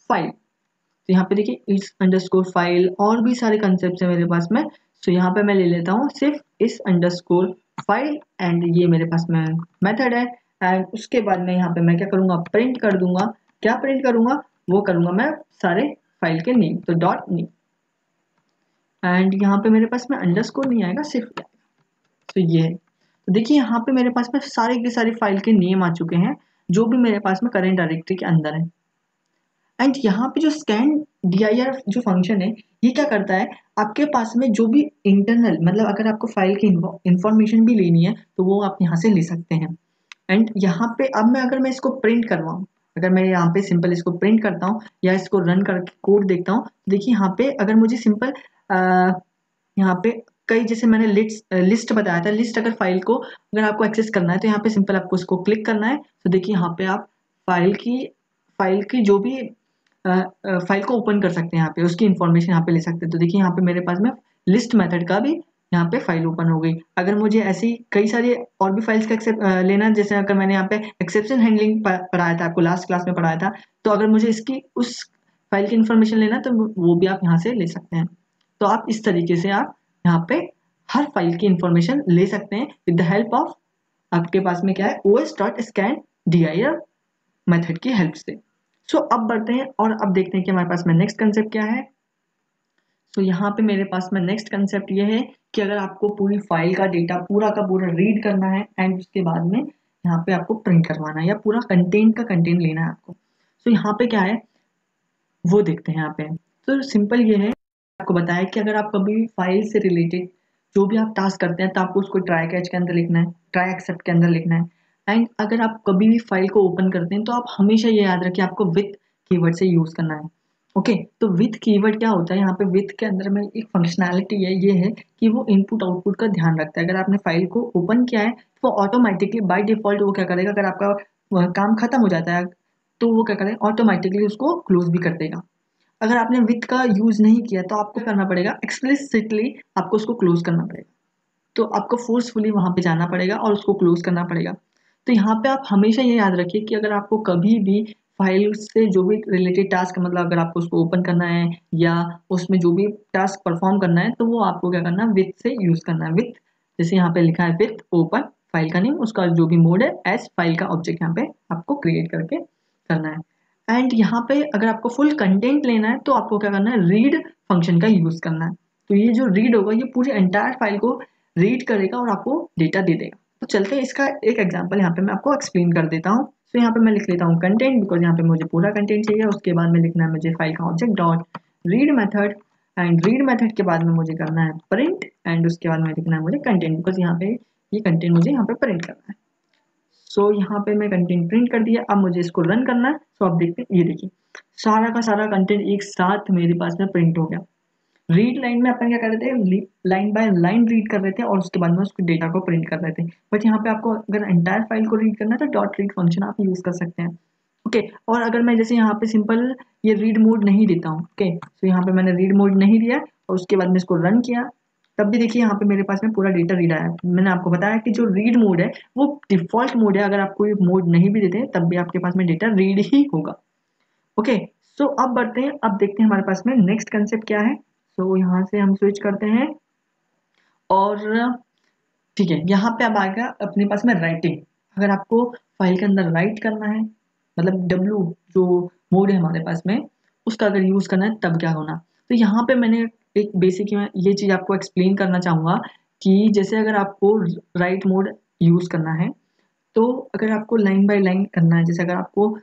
फ़ाइल तो यहाँ पे देखिए इस अंडरस्कोर फ़ाइल और भी सारे कंसेप्ट है मेरे पास में। तो यहाँ पे मैं ले लेता हूँ, सिर्फ़ इस अंडरस्कोर फ़ाइल एंड ये मेरे पास में मेथड है। एंड उसके बाद में यहाँ पे मैं क्या करूँगा? प्रिंट कर दूँगा। क्या प्रिंट करूँगा? वो करूँगा मैं सारे फ़ाइल के नेम तो डॉट नेम एंड यहाँ पे मेरे पास में अंडरस्कोर नहीं आएगा, सिर्फ़ तो ये है। तो देखिए, यहाँ पे मेरे पास में सारे के सारे फ़ाइल के नेम आ चुके हैं, जो भी मेरे पास में करेंट डायरेक्टरी के अंदर है। एंड यहाँ पे जो स्कैन डीआईआर जो फ़ंक्शन है, ये क्या करता है? आपके पास में जो भी इंटरनल मतलब अगर आपको फ़ाइल की इंफॉर्मेशन भी लेनी है तो वो आप यहाँ से ले सकते हैं। एंड यहाँ पे अब मैं अगर मैं इसको प्रिंट करवाऊँ, अगर मैं यहाँ पे सिंपल इसको प्रिंट करता हूँ या इसको रन करके कोड देखता हूँ देखिए यहाँ पे अगर मुझे सिंपल यहाँ पे कई जैसे मैंने लिस्ट लिस्ट बताया था लिस्ट अगर फ़ाइल को अगर आपको एक्सेस करना है तो यहाँ पे सिंपल आपको इसको क्लिक करना है। तो देखिए यहाँ पे आप फ़ाइल की फ़ाइल की जो भी फ़ाइल को ओपन कर सकते हैं यहाँ पे, उसकी इन्फॉर्मेशन यहाँ पे ले सकते हैं। तो देखिए यहाँ पे मेरे पास में लिस्ट मेथड का भी यहाँ पे फ़ाइल ओपन हो गई। अगर मुझे ऐसी कई सारी और भी फाइल्स का एक्सेप्ट लेना जैसे अगर मैंने यहाँ पे एक्सेप्शन हैंडलिंग पढ़ाया था आपको लास्ट क्लास में पढ़ाया था तो अगर मुझे इसकी उस फ़ाइल की इन्फॉर्मेशन लेना तो वो भी आप यहाँ से ले सकते हैं। तो आप इस तरीके से आप यहाँ पे हर फ़ाइल की इंफॉर्मेशन ले सकते हैं विद द हेल्प ऑफ़ आपके पास में क्या है? O S dot scan D I method की हेल्प से। सो so, अब बढ़ते हैं और अब देखते हैं कि हमारे पास में नेक्स्ट कंसेप्ट क्या है। So, यहाँ पे मेरे पास में नेक्स्ट कंसेप्ट ये है कि अगर आपको पूरी फ़ाइल का डेटा पूरा का पूरा रीड करना है एंड उसके बाद में यहाँ पे आपको प्रिंट करवाना है या पूरा कंटेंट का कंटेंट लेना है आपको। सो यहाँ पे क्या है? वो देखते हैं यहाँ। पे तो सिंपल ये है आपको बताया कि अगर आप कभी फ़ाइल से रिलेटेड जो भी आप टास्क करते हैं तो आपको उसको ट्राई कैच के अंदर लिखना है ट्राई एक्सेप्ट के अंदर लिखना है। एंड अगर आप कभी भी फ़ाइल को ओपन करते हैं तो आप हमेशा ये याद रखिए आपको विथ कीवर्ड से यूज़ करना है। ओके okay, तो विथ कीवर्ड क्या होता है? यहाँ पे विथ के अंदर में एक फंक्शनैलिटी है ये है कि वो इनपुट आउटपुट का ध्यान रखता है। अगर आपने फ़ाइल को ओपन किया है तो ऑटोमेटिकली बाय डिफ़ॉल्ट वो क्या करेगा? अगर आपका काम खत्म हो जाता है तो वो क्या करेगा? ऑटोमेटिकली उसको क्लोज भी कर देगा। अगर आपने विथ का यूज़ नहीं किया तो आपको करना पड़ेगा? एक्सप्लिसिटली आपको उसको क्लोज करना पड़ेगा। तो आपको फोर्सफुली वहाँ पे जाना पड़ेगा और उसको क्लोज करना पड़ेगा। तो यहाँ पे आप हमेशा ये याद रखिए कि अगर आपको कभी भी फ़ाइल से जो भी रिलेटेड टास्क मतलब अगर आपको उसको ओपन करना है या उसमें जो भी टास्क परफॉर्म करना है तो वो आपको क्या करना है, विथ से यूज़ करना है। विथ, जैसे यहाँ पे लिखा है विथ, ओपन, फ़ाइल का नेम, उसका जो भी मोड है एस फ़ाइल का ऑब्जेक्ट यहाँ पे आपको क्रिएट करके करना है। एंड यहाँ पे अगर आपको फुल कंटेंट लेना है तो आपको क्या करना है रीड फ़ंक्शन का यूज़ करना है। तो ये जो रीड होगा, ये पूरी एंटायर फ़ाइल को रीड करेगा और आपको डेटा दे देगा। तो चलते हैं, इसका एक एग्ज़ाम्पल यहाँ पे मैं आपको एक्सप्लेन कर देता हूँ। तो यहाँ पे मैं लिख लेता हूँ कंटेंट बिकॉज़ यहाँ पे मुझे पूरा कंटेंट चाहिए। उसके बाद में लिखना है मुझे फ़ाइल का object dot read method and read method के बाद में मुझे करना है प्रिंट एंड उसके बाद में लिखना है मुझे कंटेंट बिकॉज़ यहाँ पे ये कंटेंट मुझे यहाँ पे प्रिंट करना है। सो so, यहाँ पे मैं कंटेंट प्रिंट कर दिया। अब मुझे इसको रन करना है। सो so, आप देखते हैं ये देखिए सारा का सारा कंटेंट एक साथ मेरे पास में प्रिंट हो गया। रीड लाइन में अपन क्या कर रहे थे? लाइन बाय लाइन रीड कर रहे थे और उसके बाद में उसके डेटा को प्रिंट कर रहे थे। बट यहाँ पे आपको अगर एंटायर फ़ाइल को रीड करना है तो डॉट रीड फ़ंक्शन आप यूज़ कर सकते हैं। ओके okay, और अगर मैं जैसे यहाँ पे सिंपल ये रीड मोड नहीं देता हूँ ओके तो यहाँ पे मैंने रीड मोड नहीं दिया और उसके बाद में इसको रन किया। तब भी देखिए यहाँ पे मेरे पास में पूरा डेटा रीड आया। मैंने आपको बताया कि जो रीड मोड है वो डिफ़ॉल्ट मोड है। अगर आप कोई मोड नहीं भी देते तब भी आपके पास में डेटा रीड ही होगा। ओके okay, सो so अब बढ़ते हैं अब देखते हैं हमारे पास में नेक्स्ट कंसेप्ट क्या है। सो so, यहाँ से हम स्विच करते हैं। और ठीक है यहाँ पे अब आएगा अपने पास में राइटिंग अगर आपको फ़ाइल के अंदर राइट करना है मतलब डब्लू जो मोड है हमारे पास में उसका अगर यूज़ करना है तब क्या होना? तो यहाँ पे मैंने एक बेसिक ये चीज़ आपको एक्सप्लेन करना चाहूँगा कि जैसे अगर आपको राइट मोड यूज़ करना है तो अगर आपको लाइन बाय लाइन करना है जैसे अगर आपको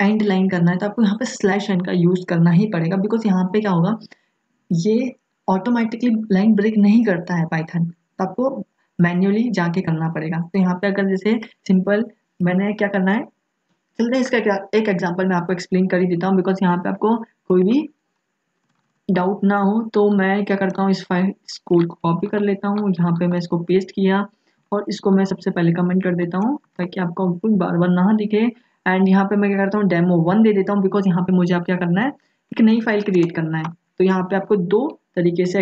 एंड लाइन करना है तो आपको यहाँ पे स्लैश एंड का यूज़ करना ही पड़ेगा बिकॉज़ यहाँ पे क्या होगा? ये ऑटोमेटिकली लाइन ब्रेक नहीं करता है पाइथन तो आपको मैन्युअली जाके करना पड़ेगा। तो यहाँ पे अगर जैसे सिंपल मैंने क्या करना है? चलते हैं इसका क्या, एक एग्जांपल मैं आपको एक्सप्लेन कर ही देता हूँ बिकॉज़ यहाँ पे आपको कोई भी डाउट ना हो तो मैं क्या करता हूँ, इस फ़ाइल को कॉपी कर लेता हूँ। यहाँ पे मैं इसको पेस्ट किया और इसको मैं सबसे पहले कमेंट कर देता हूँ, ताकि आपको आउटपुट बार बार ना दिखे। एंड यहाँ पे मैं क्या करता हूँ डेमो वन दे देता हूँ बिकॉज़ यहाँ पे मुझे आप क्या करना है, एक नई फ़ाइल क्रिएट करना है। तो यहाँ पे आपको दो तरीके से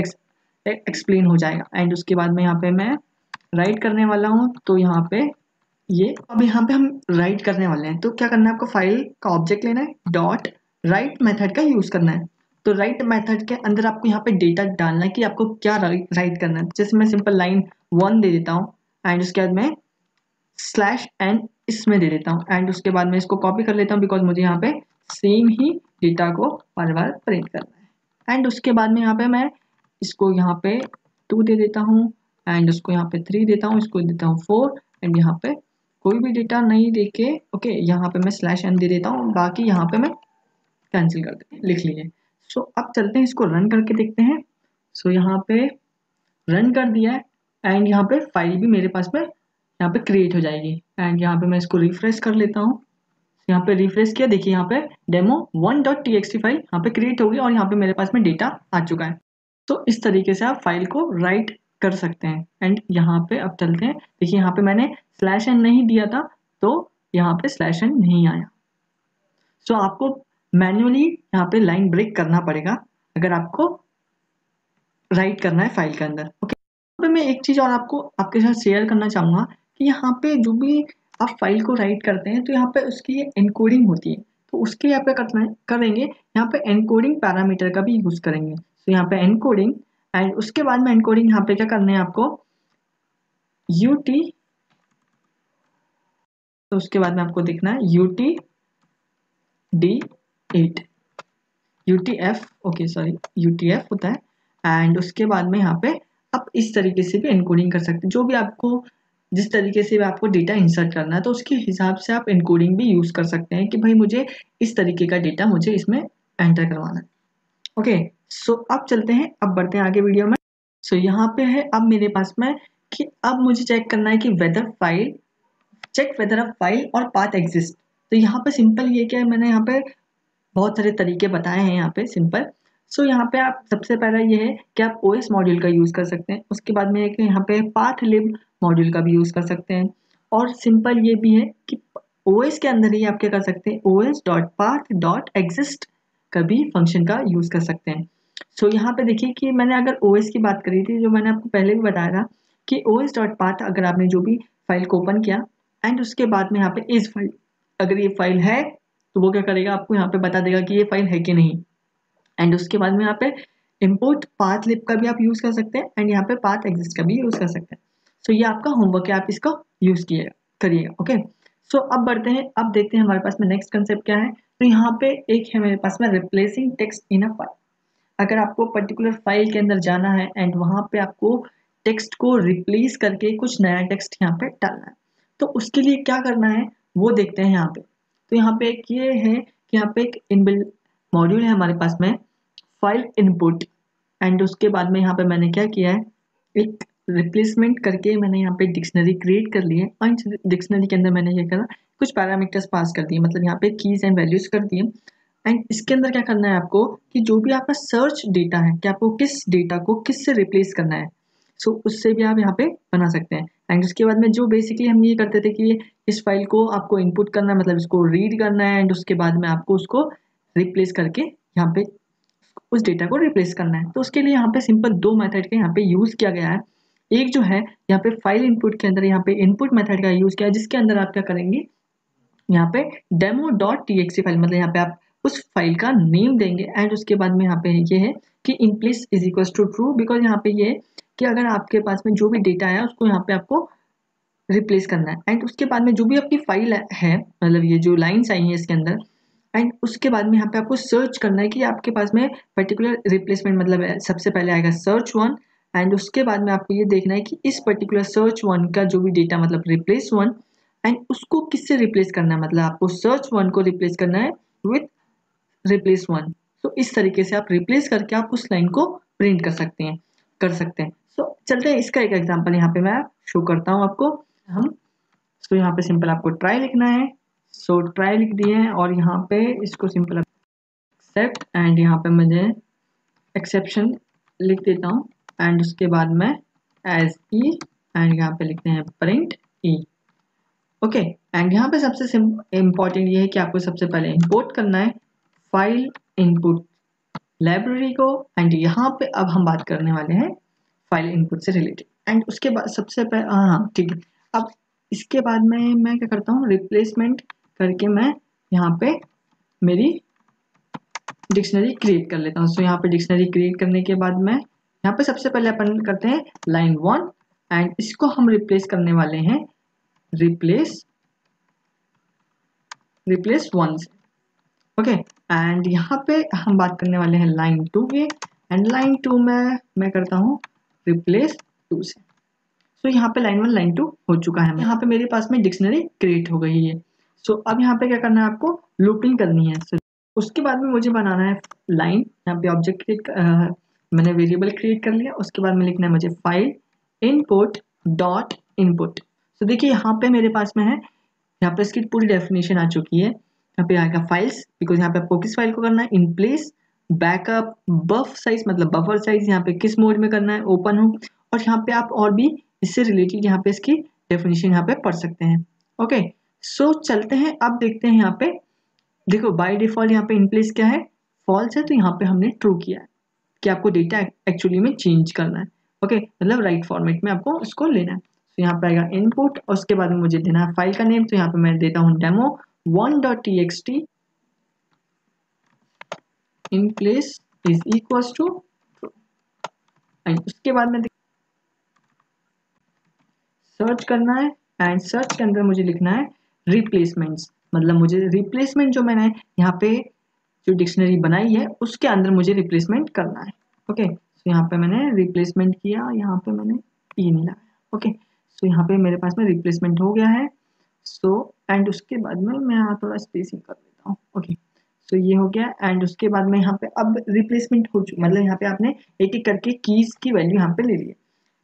एक्सप्लेन हो जाएगा। एंड उसके बाद में यहाँ पे मैं राइट करने वाला हूँ तो यहाँ पे ये। अब यहाँ पे हम राइट करने वाले हैं। तो क्या करना है आपको? फ़ाइल का ऑब्जेक्ट लेना है डॉट राइट मेथड का यूज़ करना है। तो राइट मेथड के अंदर आपको यहाँ पे डेटा डालना है कि आपको क्या राइट करना है। जैसे मैं सिंपल लाइन वन दे देता हूँ एंड उसके बाद मैं स्लैश एंड इसमें दे देता हूँ। एंड उसके बाद मैं इसको कॉपी कर लेता हूँ बिकॉज़ मुझे यहाँ पे सेम ही डेटा को बार बार प्रिंट करना है। एंड उसके बाद में यहाँ पे मैं इसको यहाँ पे टू दे देता हूँ एंड उसको यहाँ पे थ्री देता हूँ इसको देता हूँ फोर एंड यहाँ पे कोई भी डेटा नहीं दे के ओके यहाँ पे मैं स्लैश एन दे देता हूँ बाकी यहाँ पे मैं कैंसिल कर देते लिख लीजिए सो so, अब चलते हैं इसको रन करके देखते हैं सो so, यहाँ पे रन कर दिया है एंड यहाँ पे फ़ाइल भी मेरे पास में यहाँ पे क्रिएट हो जाएगी एंड यहाँ पे मैं इसको रिफ्रेश कर लेता हूँ यहाँ पे रिफ्रेश किया देखिए यहाँ पे demo one dot T X T file यहाँ पे क्रिएट होगी और यहाँ पे मेरे पास में डेटा आ चुका है तो इस तरीके से आप फ़ाइल को राइट कर सकते हैं एंड यहाँ पे अब चलते हैं देखिए यहाँ पे मैंने स्लैश एन नहीं दिया था तो यहाँ पे स्लैश एन नहीं आया सो so, आपको मैन्युअली यहाँ पे लाइन ब्रेक करना पड़ेगा अगर आपको राइट करना है फ़ाइल के अंदर ओके okay? मैं एक चीज़ और आपको आपके साथ शेयर करना चाहूँगा कि यहाँ पे जो भी आप फ़ाइल को राइट करते हैं तो यहाँ पे उसकी एनकोडिंग होती है। तो उसके यहाँ पे करना करेंगे, यहाँ पे एनकोडिंग पैरामीटर का भी यूज़ करेंगे। तो यहाँ पे एनकोडिंग एंड उसके बाद में एनकोडिंग यहाँ पे क्या करना है आपको? यू टी तो उसके बाद में आपको देखना है U T D eight U T F okay sorry U T F होता है। एंड उसके बाद में यहाँ पे आप इस तरीके से भी एनकोडिंग कर सकते हैं। जो भी आपको जिस तरीके से आपको डेटा इंसर्ट करना है तो उसके हिसाब से आप इनकोडिंग भी यूज़ कर सकते हैं कि भाई मुझे इस तरीके का डेटा मुझे इसमें एंटर करवाना है। ओके सो अब चलते हैं अब बढ़ते हैं आगे वीडियो में। सो so, यहाँ पे है अब मेरे पास में कि अब मुझे चेक करना है कि whether file check whether a file और पाथ एग्जिस्ट तो यहाँ पे सिंपल ये क्या है मैंने यहाँ पे बहुत सारे तरीके बताए हैं यहाँ पे सिंपल सो so, यहाँ पे आप सबसे पहला ये है कि आप ओएस मॉड्यूल का यूज़ कर सकते हैं। उसके बाद में है कि यहाँ पे पाथ लिब मॉड्यूल का भी यूज़ कर सकते हैं। और सिंपल ये भी है कि ओएस के अंदर ही आप क्या कर सकते हैं? O S dot path dot exist का भी फ़ंक्शन का यूज़ कर सकते हैं। सो so, यहाँ पे देखिए कि मैंने अगर ओएस की बात करी थी जो मैंने आपको पहले भी बताया था कि ओ एस डॉट पाथ अगर आपने जो भी फ़ाइल को ओपन किया एंड उसके बाद में यहाँ पे इस फ़ाइल अगर ये फ़ाइल है तो वो क्या करेगा? आपको यहाँ पे बता देगा कि ये फ़ाइल है कि नहीं। एंड उसके बाद में यहाँ पे इम्पोर्ट पाथ लिप का भी आप यूज़ कर सकते हैं एंड यहाँ पे पाथ एग्जिस्ट का भी यूज़ कर सकते हैं। सो so, ये आपका होमवर्क है आप इसका यूज़ किएगा करिएगा ओके सो अब बढ़ते हैं अब देखते हैं हमारे पास में नेक्स्ट कंसेप्ट क्या है। तो यहाँ पे एक है मेरे पास में replacing text in a file अगर आपको पर्टिकुलर फ़ाइल के अंदर जाना है एंड वहाँ पे आपको टेक्स्ट को रिप्लेस करके कुछ नया टेक्स्ट यहाँ पे डालना है तो उसके लिए क्या करना है वो देखते हैं यहाँ पे। तो यहाँ पे एक ये है कि यहाँ पे एक इनबिल्ड मॉड्यूल है हमारे पास में फ़ाइल इनपुट एंड उसके बाद में यहाँ पे मैंने क्या किया है एक रिप्लेसमेंट करके मैंने यहाँ पे डिक्शनरी क्रिएट कर ली है और इस डिक्शनरी के अंदर मैंने क्या करा कुछ पैरामीटर्स पास कर दिए मतलब यहाँ पे कीज एंड वैल्यूज़ कर दिए। एंड इसके अंदर क्या करना है आपको कि जो भी आपका सर्च डेटा है कि आपको किस डेटा को किस से रिप्लेस करना है सो so, उससे भी आप यहाँ पे बना सकते हैं। एंड उसके बाद में जो बेसिकली हम ये करते थे कि इस फ़ाइल को आपको इनपुट करना है मतलब इसको रीड करना है एंड उसके बाद में आपको उसको रिप्लेस करके यहाँ पे उस डेटा को रिप्लेस करना है। तो उसके लिए यहाँ पे सिंपल दो मेथड के यहाँ पे यूज़ किया गया है। एक जो है, यहाँ पे फ़ाइल इनपुट के अंदर यहाँ पे इनपुट मेथड का यूज़ किया जिसके अंदर आप क्या करेंगे? यहाँ पे demo dot T X file मतलब यहाँ पे आप उस फ़ाइल का नेम देंगे एंड उसके बाद में यहाँ पे ये है कि in place is equal to true because यहाँ पे ये है कि अगर आपके पास में जो भी डेटा है, उसको यहाँ पे आपको रिप्लेस करना है। एंड उसके बाद में जो भी आपकी फ़ाइल है मतलब ये जो लाइन्स आई हैं इसके अंदर एंड उसके बाद में यहाँ पे आपको सर्च करना है कि आपके पास में पर्टिकुलर रिप्लेसमेंट मतलब सबसे पहले आएगा सर्च वन एंड उसके बाद में आपको ये देखना है कि इस पर्टिकुलर सर्च वन का जो भी डेटा मतलब रिप्लेस वन एंड उसको किससे रिप्लेस करना है? मतलब आपको सर्च वन को रिप्लेस करना है विथ रिप्लेस वन तो इस तरीके से आप रिप्लेस करके आप उस लाइन को प्रिंट कर सकते हैं कर सकते हैं। सो so, चलते हैं इसका एक एग्ज़ाम्पल यहाँ पे मैं शो करता हूँ आपको। हम तो यहाँ पे सिंपल आपको ट्राई लिखना है। सो so, ट्राई लिख दिए हैं और यहाँ पे इसको सिंपल एक्सेप्ट एंड यहाँ पे मुझे एक्सेप्शन लिख देता हूँ। एंड उसके बाद में एज ई एंड यहाँ पे लिखते हैं प्रिंट ई ओके एंड यहाँ पे सबसे इंपॉर्टेंट ये है कि आपको सबसे पहले इंपोर्ट करना है फ़ाइल इनपुट लाइब्रेरी को एंड यहाँ पे अब हम बात करने वाले हैं फ़ाइल इनपुट से रिलेटेड एंड उसके बाद सबसे पहले हाँ ठीक है। अब इसके बाद में मैं क्या करता हूँ? रिप्लेसमेंट करके मैं यहाँ पे मेरी डिक्शनरी क्रिएट कर लेता हूँ। सो so, यहाँ पे डिक्शनरी क्रिएट करने के बाद मैं यहाँ पे सबसे पहले अपन करते हैं लाइन वन एंड इसको हम रिप्लेस करने वाले हैं। Replace replace one okay and यहाँ पे हम बात करने वाले हैं लाइन टू के एंड लाइन टू में मैं करता हूँ रिप्लेस टू से। सो so, यहाँ पे लाइन वन लाइन टू हो चुका है। यहाँ पे मेरे पास में डिक्शनरी क्रिएट हो गई है। सो so, अब यहाँ पे क्या करना है आपको? लूपिंग करनी है। So, उसके बाद में मुझे बनाना है लाइन यहाँ पे ऑब्जेक्ट मैंने वेरिएबल क्रिएट कर लिया उसके बाद में लिखना है मुझे फ़ाइल इनपुट डॉट इनपुट तो देखिए यहाँ पे मेरे पास में है यहाँ पे इसकी पूरी डेफिनेशन आ चुकी है यहाँ पे आएगा फाइल्स बिकॉज़ यहाँ पे आपको किस फ़ाइल को करना है in place backup buf size मतलब बफर साइज़ यहाँ पे किस मोड में करना है ओपन हो और यहाँ पे आप और भी इससे रिलेटेड यहाँ पे इसकी डेफिनेशन यहाँ पे पढ़ सकते हैं ओके सो so चलते हैं अब देखते हैं यहाँ पे देखो बाय डिफ़ॉल्ट यहाँ पे इन प्लेस क्या है फॉल्स है तो यहाँ पे हमने ट्रू किया है कि आपको डेटा एक्चुअली में चेंज करना है। ओके मतलब राइट फॉर्मेट में आपको उसको लेना है। तो यहाँ पे आएगा इनपुट और उसके बाद में मुझे देना है फ़ाइल का नेम तो यहाँ पे मैं देता हूँ demo one dot T X T in place is equal to उसके बाद में सर्च करना है एंड सर्च के अंदर मुझे लिखना है रिप्लेसमेंट्स मतलब मुझे रिप्लेसमेंट जो मैंने यहाँ पे जो डिक्शनरी बनाई है उसके अंदर मुझे रिप्लेसमेंट करना है। ओके सो यहाँ पे मैंने रिप्लेसमेंट किया यहाँ पे मैंने ई नहीं लगाया ओके सो यहाँ पे मेरे पास में रिप्लेसमेंट हो गया है। सो so, एंड उसके बाद में मैं यहाँ थोड़ा स्पेसिंग कर देता हूँ। ओके सो ये हो गया एंड उसके बाद में यहाँ पे अब रिप्लेसमेंट हो चुका मतलब यहाँ पे आपने एक एक करके कीज की वैल्यू यहाँ पे ले ली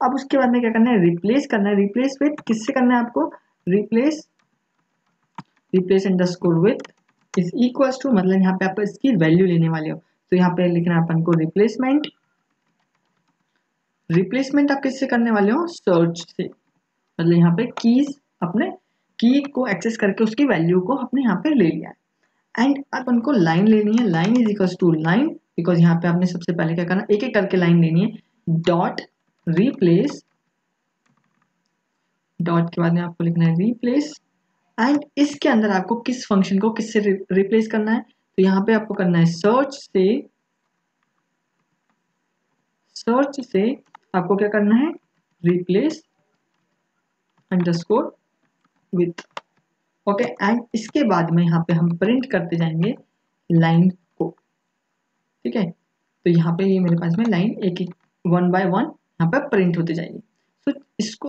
अब उसके बाद में क्या करना है? रिप्लेस करना है। रिप्लेस विथ किससे करना है आपको? Replace replace the score with is equal to मतलब यहाँ पे आप इसकी वैल्यू लेने वाले हो। तो यहाँ पे लिखना है अपन को रिप्लेसमेंट रिप्लेसमेंट आप किससे करने वाले हो? सर्च से। मतलब यहाँ पे कीज अपने की को एक्सेस करके उसकी वैल्यू को अपने यहाँ पे ले लिया है। एंड अब उनको लाइन लेनी है। Line is equal to line because यहाँ पे आपने सबसे पहले क्या करना एक एक करके लाइन लेनी है। डॉट रिप्लेस डॉट के बाद में आपको लिखना है रिप्लेस एंड इसके अंदर आपको किस फ़ंक्शन को किससे रिप्लेस करना है? तो यहाँ पे आपको करना है सर्च से सर्च से आपको क्या करना है? Replace underscore with okay and इसके बाद में यहाँ पे हम प्रिंट करते जाएँगे लाइन को। ठीक है? तो यहाँ पे ये मेरे पास में लाइन एक एक वन बाय वन यहाँ पे प्रिंट होते जाएगी। तो इसको,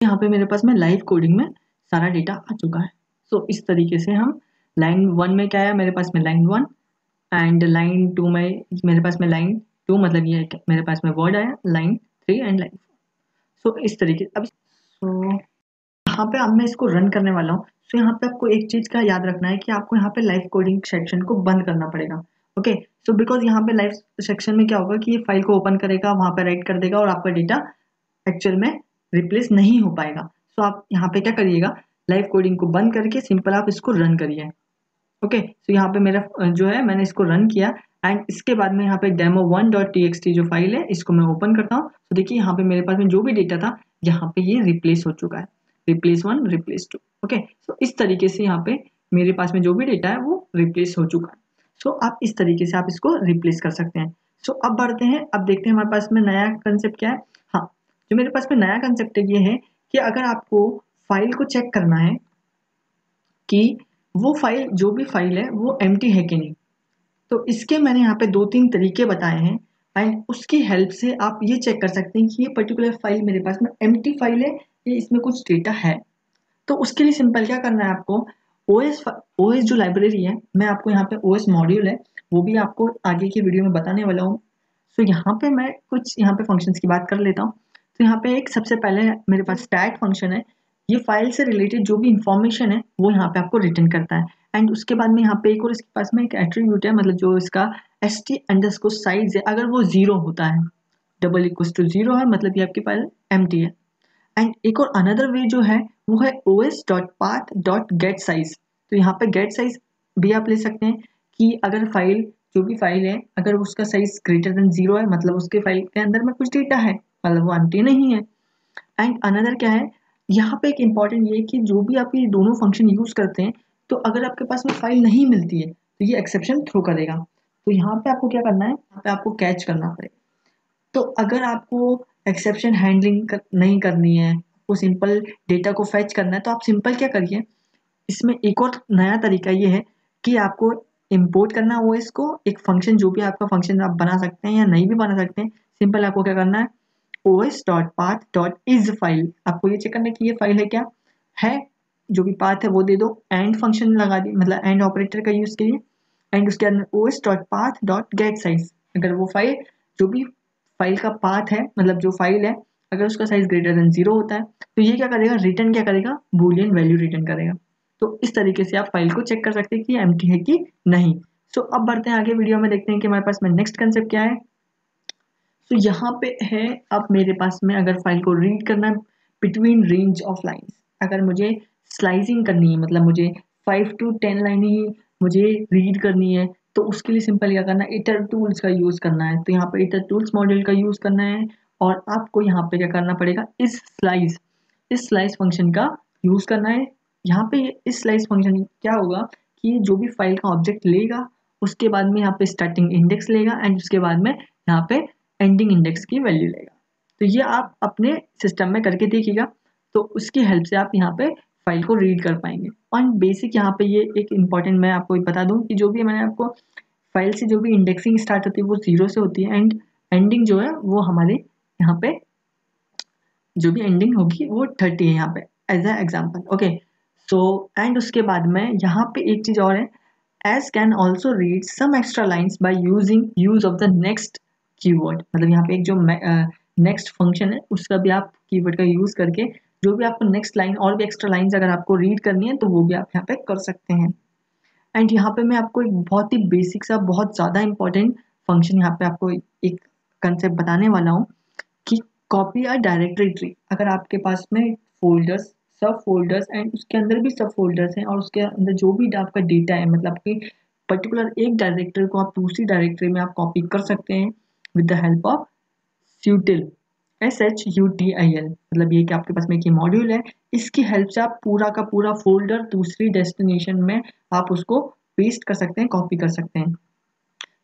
यहाँ पे मेरे पास में लाइव कोडिंग में सारा डेटा आ चुका है। सो so, इस तरीके से हम लाइन वन में क्या आया मेरे पास में line one and line two में मेरे पास में लाइन टू मतलब ये मेरे पास में वर्ड आया line three and line four so इस तरीके अब सो so, यहाँ पे अब मैं इसको रन करने वाला हूँ। सो so, यहाँ पे आपको एक चीज़ का याद रखना है कि आपको यहाँ पे लाइव कोडिंग सेक्शन को बंद करना पड़ेगा। ओके सो बिकॉज़ यहाँ पे लाइव सेक्शन में क्या होगा कि ये फ़ाइल को ओपन करेगा वहाँ पे राइट कर देगा और आपका डेटा एक्चुअल में रिप्लेस नहीं हो पाएगा। सो आप यहाँ पे क्या करिएगा? लाइव कोडिंग को बंद करके सिंपल आप इसको रन करिए। ओके सो यहाँ पे मेरा जो है मैंने इसको रन किया एंड इसके बाद में यहाँ पे demo one dot T X T जो फ़ाइल है इसको मैं ओपन करता हूँ। तो देखिए यहाँ पे मेरे पास में जो भी डेटा था यहाँ पे ये रिप्लेस हो चुका है। Replace one replace two okay so इस तरीके से यहाँ पे मेरे पास में जो भी डेटा है वो रिप्लेस हो चुका है। सो so, आप इस तरीके से आप इसको रिप्लेस कर सकते हैं। सो so, अब बढ़ते हैं अब देखते हैं हमारे पास में नया कंसेप्ट क्या है। हाँ जो मेरे पास में नया कंसेप्ट ये है कि अगर आपको फ़ाइल को चेक करना है कि वो फ़ाइल जो भी फ़ाइल है वो एम है कि नहीं। तो इसके मैंने यहाँ पे दो तीन तरीके बताए हैं एंड उसकी हेल्प से आप ये चेक कर सकते हैं कि ये पर्टिकुलर फ़ाइल मेरे पास में एम फ़ाइल है ये इसमें कुछ डेटा है। तो उसके लिए सिंपल क्या करना है आपको? ओ एस ओ एस जो लाइब्रेरी है मैं आपको यहाँ पे ओ एस मॉड्यूल है वो भी आपको आगे की वीडियो में बताने वाला हूँ। सो so, यहाँ पे मैं कुछ यहाँ पे फ़ंक्शंस की बात कर लेता हूँ। तो यहाँ पे एक सबसे पहले मेरे पास स्टैट फ़ंक्शन है। ये फ़ाइल से रिलेटेड जो भी इंफॉर्मेशन है, वो यहाँ पे आपको रिटर्न करता है। एंड उसके बाद में यहाँ पे एक और इसके पास में एक एट्रीब्यूट है मतलब जो इसका एस टी अंडर साइज़ है, अगर वो ज़ीरो होता है। डबल इक्व टू ज़ीरो है मतलब ये आपके पास एम है। एंड एक और अनदर वे जो है, वो है O S dot path dot get size तो यहाँ पे गेट साइज़ भी आप ले सकते हैं कि अगर फ़ाइल जो भी फ़ाइल है, अगर उसका साइज़ ग्रेटर देन ज़ीरो है मतलब उसके फ़ाइल के अंदर में कुछ डेटा है मतलब वो एम्प्टी नहीं है। एंड अनदर क्या है? यहाँ पे एक इंपॉर्टेंट ये है कि जो भी आप ये दोनों फ़ंक्शन यूज़ करते हैं तो अगर आपके पास में फ़ाइल नहीं मिलती है तो ये एक्सेप्शन थ्रो करेगा। तो यहाँ पे आपको क्या करना है? यहाँ पे आपको कैच करना पड़ेगा। तो अगर आपको एक्सेप्शन हैंडलिंग कर, नहीं करनी है वो सिंपल डेटा को फैच करना है तो आप सिंपल क्या करिए? इसमें एक और नया तरीका ये है कि आपको इम्पोर्ट करना ओ को एक फ़ंक्शन जो भी आपका फ़ंक्शन आप बना सकते हैं या नहीं भी बना सकते हैं सिंपल आपको क्या करना है? इज़ फ़ाइल आपको ये चेक करना है कि ये फ़ाइल है क्या? है। जो भी पाथ है वो दे दो। एंड फ़ंक्शन लगा दी। मतलब एंड ऑपरेटर का यूज़ करिए एंड उसके अंदर O S dot path dot get size अगर वो फ़ाइल जो भी फ़ाइल का पाथ है मतलब जो फ़ाइल है अगर उसका साइज़ ग्रेटर देन ज़ीरो होता है तो ये क्या करेगा? रिटर्न क्या करेगा? बुलियन वैल्यू रिटर्न करेगा। तो इस तरीके से आप फ़ाइल को चेक कर सकते हैं कि एम है कि नहीं। सो so, अब बढ़ते हैं आगे वीडियो में। देखते हैं कि हमारे पास में नेक्स्ट कंसेप्ट क्या है। तो यहाँ पे है, अब मेरे पास में अगर फ़ाइल को रीड करना है बिटवीन रेंज ऑफ़ लाइन्स अगर मुझे स्लाइसिंग करनी है मतलब मुझे फाइव टू टेन लाइन ही मुझे रीड करनी है तो उसके लिए सिंपल क्या करना है? इटर टूल्स का यूज़ करना है। तो यहाँ पर इटर टूल्स मॉड्यूल का यूज़ करना है और आपको यहाँ पे क्या करना पड़ेगा? इस स्लाइस इस स्लाइस फ़ंक्शन का यूज़ करना है। यहाँ पे इस स्लाइस फ़ंक्शन क्या होगा कि जो भी फ़ाइल का ऑब्जेक्ट लेगा, उसके बाद में यहाँ पे स्टार्टिंग इंडेक्स लेगा एंड उसके बाद में यहाँ पे एंडिंग इंडेक्स की वैल्यू लेगा। तो ये आप अपने सिस्टम में करके देखिएगा तो उसकी हेल्प से आप यहाँ पे फ़ाइल को रीड कर पाएँगे। और बेसिक यहाँ पे ये एक इंपॉर्टेंट मैं आपको बता दूँ कि जो भी मैंने आपको फ़ाइल से जो भी इंडेक्सिंग स्टार्ट होती है, वो ज़ीरो से होती है। एंड एंडिंग जो है, वो हमारे यहाँ पे जो भी एंडिंग होगी, वो थर्टी है यहाँ पे as a example okay so and उसके बाद में यहाँ पे एक चीज़ और है। As can also read some extra lines by using use of the next keyword मतलब यहाँ पे एक जो नेक्स्ट फ़ंक्शन है, उसका भी आप कीवर्ड का यूज़ करके जो भी आपको नेक्स्ट लाइन और भी एक्स्ट्रा लाइन्स अगर आपको रीड करनी है तो वो भी आप यहाँ पे कर सकते हैं। एंड यहाँ पे मैं आपको एक बहुत ही बेसिक सा, बहुत ज़्यादा इंपॉर्टेंट फ़ंक्शन यहाँ पे आपको एक कंसेप्ट बताने वाला हूँ कि कॉपी या डायरेक्टरी ट्री अगर आपके पास में फोल्डर्स सब फोल्डर्स एंड उसके अंदर भी सब फोल्डर्स हैं, और उसके अंदर जो भी आपका डेटा है मतलब कि पर्टिकुलर एक डायरेक्टरी को आप दूसरी डायरेक्टरी में आप कॉपी कर सकते हैं। With the help of shutil S H U T I L मतलब ये कि आपके पास में एक मॉड्यूल है इसकी हेल्प से आप पूरा का पूरा फोल्डर दूसरी डेस्टिनेशन में आप उसको पेस्ट कर सकते हैं कॉपी कर सकते हैं।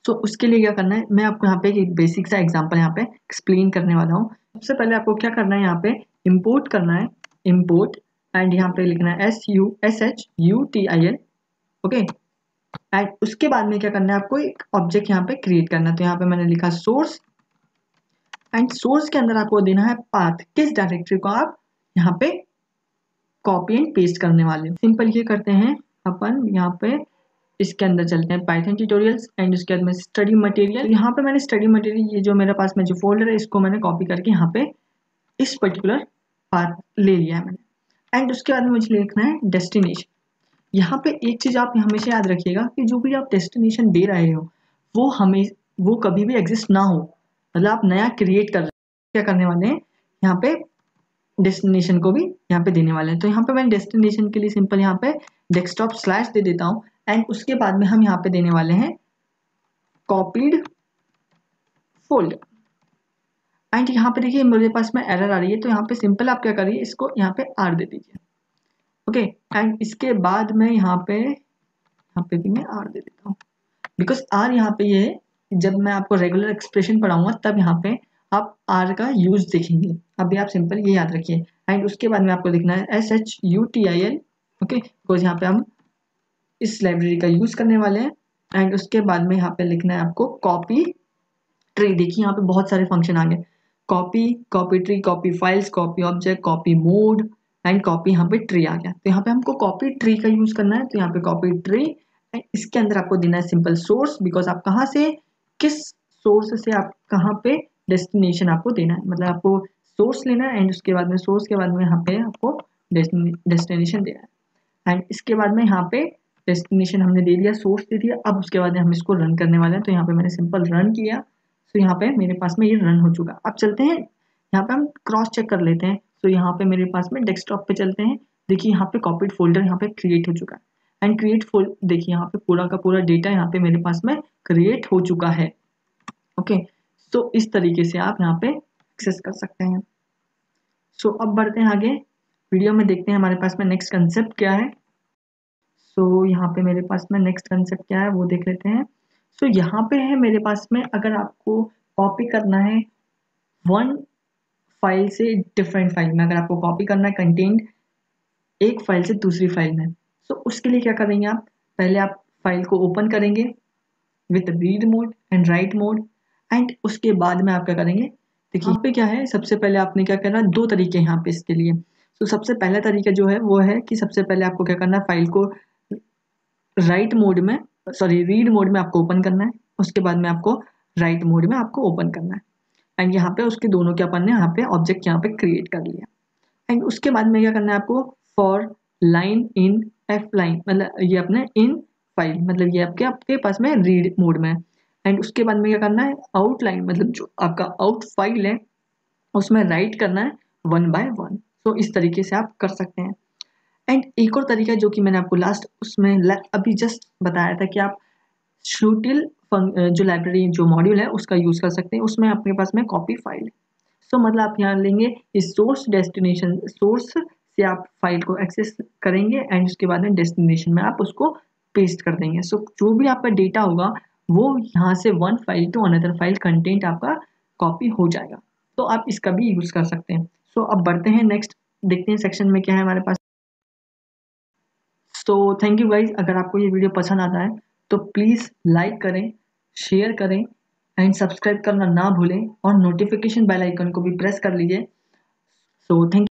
सो so, उसके लिए क्या करना है मैं आपको यहाँ पे एक बेसिक सा एग्जांपल यहाँ पे एक्सप्लेन करने वाला हूँ। सबसे पहले आपको क्या करना है यहाँ पे इंपोर्ट करना है इंपोर्ट एंड यहाँ पे लिखना है S U S H U T I L okay and उसके बाद में क्या करना है, आपको एक ऑब्जेक्ट यहाँ पे क्रिएट करना है। तो यहाँ पे मैंने लिखा सोर्स एंड सोर्स के अंदर आपको देना है पाथ किस डायरेक्टरी को आप यहाँ पे कॉपी एंड पेस्ट करने वाले सिंपल ये करते हैं। अपन यहाँ पे इसके अंदर चलते हैं पाइथन ट्यूटोरियल्स एंड उसके बाद में स्टडी मटेरियल यहाँ पे मैंने स्टडी मटेरियल ये जो मेरे पास में जो फोल्डर है, इसको मैंने कॉपी करके यहाँ पे इस पर्टिकुलर पाथ ले लिया है मैंने। एंड उसके बाद में मुझे लिखना है डेस्टिनेशन यहाँ पे एक चीज़ आप हमेशा याद रखिएगा कि जो भी आप डेस्टिनेशन दे रहे हो, वो हमें, वो कभी भी एग्जिस्ट ना हो। मतलब आप नया क्रिएट कर क्या करने वाले हैं? यहाँ पे डेस्टिनेशन को भी यहाँ पे देने वाले हैं। तो यहाँ पे मैं डेस्टिनेशन के लिए सिंपल यहाँ पे डेस्कटॉप स्लैश दे देता हूँ। एंड उसके बाद में हम यहाँ पे देने वाले हैं कॉपीड फोल्डर एंड यहाँ पे देखिए, मेरे पास में एरर आ रही है। तो यहाँ पे सिंपल आप क्या करिए इसको यहाँ पे आर दे दीजिए। ओके एंड इसके बाद में यहाँ पे यहाँ पे भी मैं आर दे देता हूँ। बिकॉज़ आर यहाँ पे ये है जब मैं आपको रेगुलर एक्सप्रेशन पढ़ाऊँगा, तब यहाँ पे आप आर का यूज़ देखेंगे। अभी आप सिंपल ये याद रखिए। एंड उसके बाद में आपको लिखना है S H U T I L okay because यहाँ पे हम इस लाइब्रेरी का यूज़ करने वाले हैं। एंड उसके बाद में यहाँ पे लिखना है आपको कॉपी ट्री देखिए यहाँ पे बहुत सारे फ़ंक्शन आ गए। Copy copy tree copy files copy object copy mode and copy यहाँ पे ट्री आ गया। तो यहाँ पे हमको कॉपी ट्री का यूज़ करना है तो यहाँ पे कॉपी ट्री एंड इसके अंदर आपको देना है सिंपल सोर्स बिकॉज़ आप कहाँ से, किस सोर्स से आप कहाँ पे डेस्टिनेशन आपको देना है। मतलब आपको सोर्स लेना है एंड उसके बाद में सोर्स के बाद में यहाँ पे आपको डेस्टिनेशन देना है। एंड इसके बाद में यहाँ पे डेस्टिनेशन हमने दे दिया सोर्स दे दिया। अब उसके बाद हम इसको रन करने वाले हैं तो यहाँ पे मैंने सिंपल रन किया। तो यहाँ पे मेरे पास में ये रन हो चुका। अब चलते हैं, यहाँ पे हम क्रॉस चेक कर लेते हैं। तो यहाँ पे मेरे पास में डेस्कटॉप पे चलते हैं। देखिए यहाँ पे कॉपीड फोल्डर यहाँ पे क्रिएट हो चुका है। एंड क्रिएट फोल्ड देखिए यहाँ पे पूरा का पूरा डेटा यहाँ पे मेरे पास में क्रिएट हो चुका है। ओके okay, सो so, इस तरीके से आप यहाँ पे एक्सेस कर सकते हैं। सो so, अब बढ़ते हैं आगे। वीडियो में देखते हैं हमारे पास में नेक्स्ट कंसेप्ट क्या है। सो so, यहाँ पे मेरे पास में नेक्स्ट कंसेप्ट क्या है वो देख लेते हैं। सो so, यहाँ पे है मेरे पास में अगर आपको कॉपी करना है वन फ़ाइल से डिफरेंट फ़ाइल में अगर आपको कॉपी करना है कंटेंट एक फ़ाइल से दूसरी फ़ाइल में। सो so, उसके लिए क्या करेंगे आप? पहले आप फ़ाइल को ओपन करेंगे with read mode and write mode and उसके बाद में आप क्या करेंगे? देखिए यहाँ पे क्या है? सबसे पहले आपने क्या करना दो तरीके यहाँ पे इसके लिए। तो सबसे पहला तरीका जो है वो है कि सबसे पहले आपको क्या करना है? फ़ाइल को राइट मोड में सॉरी रीड मोड में आपको ओपन करना है। उसके बाद में आपको राइट मोड में आपको ओपन करना है। एंड यहाँ पे उसके दोनों के अपन ने यहाँ पे ऑब्जेक्ट यहाँ पे क्रिएट कर लिया। एंड उसके बाद में क्या करना है आपको? For line in F line मतलब ये अपने इन फ़ाइल मतलब ये आपके आपके पास में रीड मोड में एंड उसके बाद में क्या करना है? आउट लाइन मतलब जो आपका आउट फ़ाइल है, उसमें राइट करना है वन बाय वन सो इस तरीके से आप कर सकते हैं। एंड एक और तरीका जो कि मैंने आपको लास्ट उसमें अभी जस्ट बताया था कि आप शूटिल जो लाइब्रेरी जो मॉड्यूल है उसका यूज़ कर सकते हैं। उसमें आपके पास में कॉपी फ़ाइल है। सो so, मतलब आप यहाँ लेंगे इस सोर्स डेस्टिनेशन सोर्स से आप फ़ाइल को एक्सेस करेंगे एंड उसके बाद में डेस्टिनेशन में आप उसको पेस्ट कर देंगे। सो so, जो भी आपका डेटा होगा वो यहाँ से one file to another file content आपका कॉपी हो जाएगा। तो आप इसका भी यूज़ कर सकते हैं। सो so, अब बढ़ते हैं नेक्स्ट देखते हैं सेक्शन में क्या है हमारे पास। तो थैंक यू गाइज़ अगर आपको ये वीडियो पसंद आता है तो प्लीज़ लाइक करें शेयर करें एंड सब्सक्राइब करना ना भूलें, और नोटिफिकेशन बेल आइकन को भी प्रेस कर लीजिए। So thank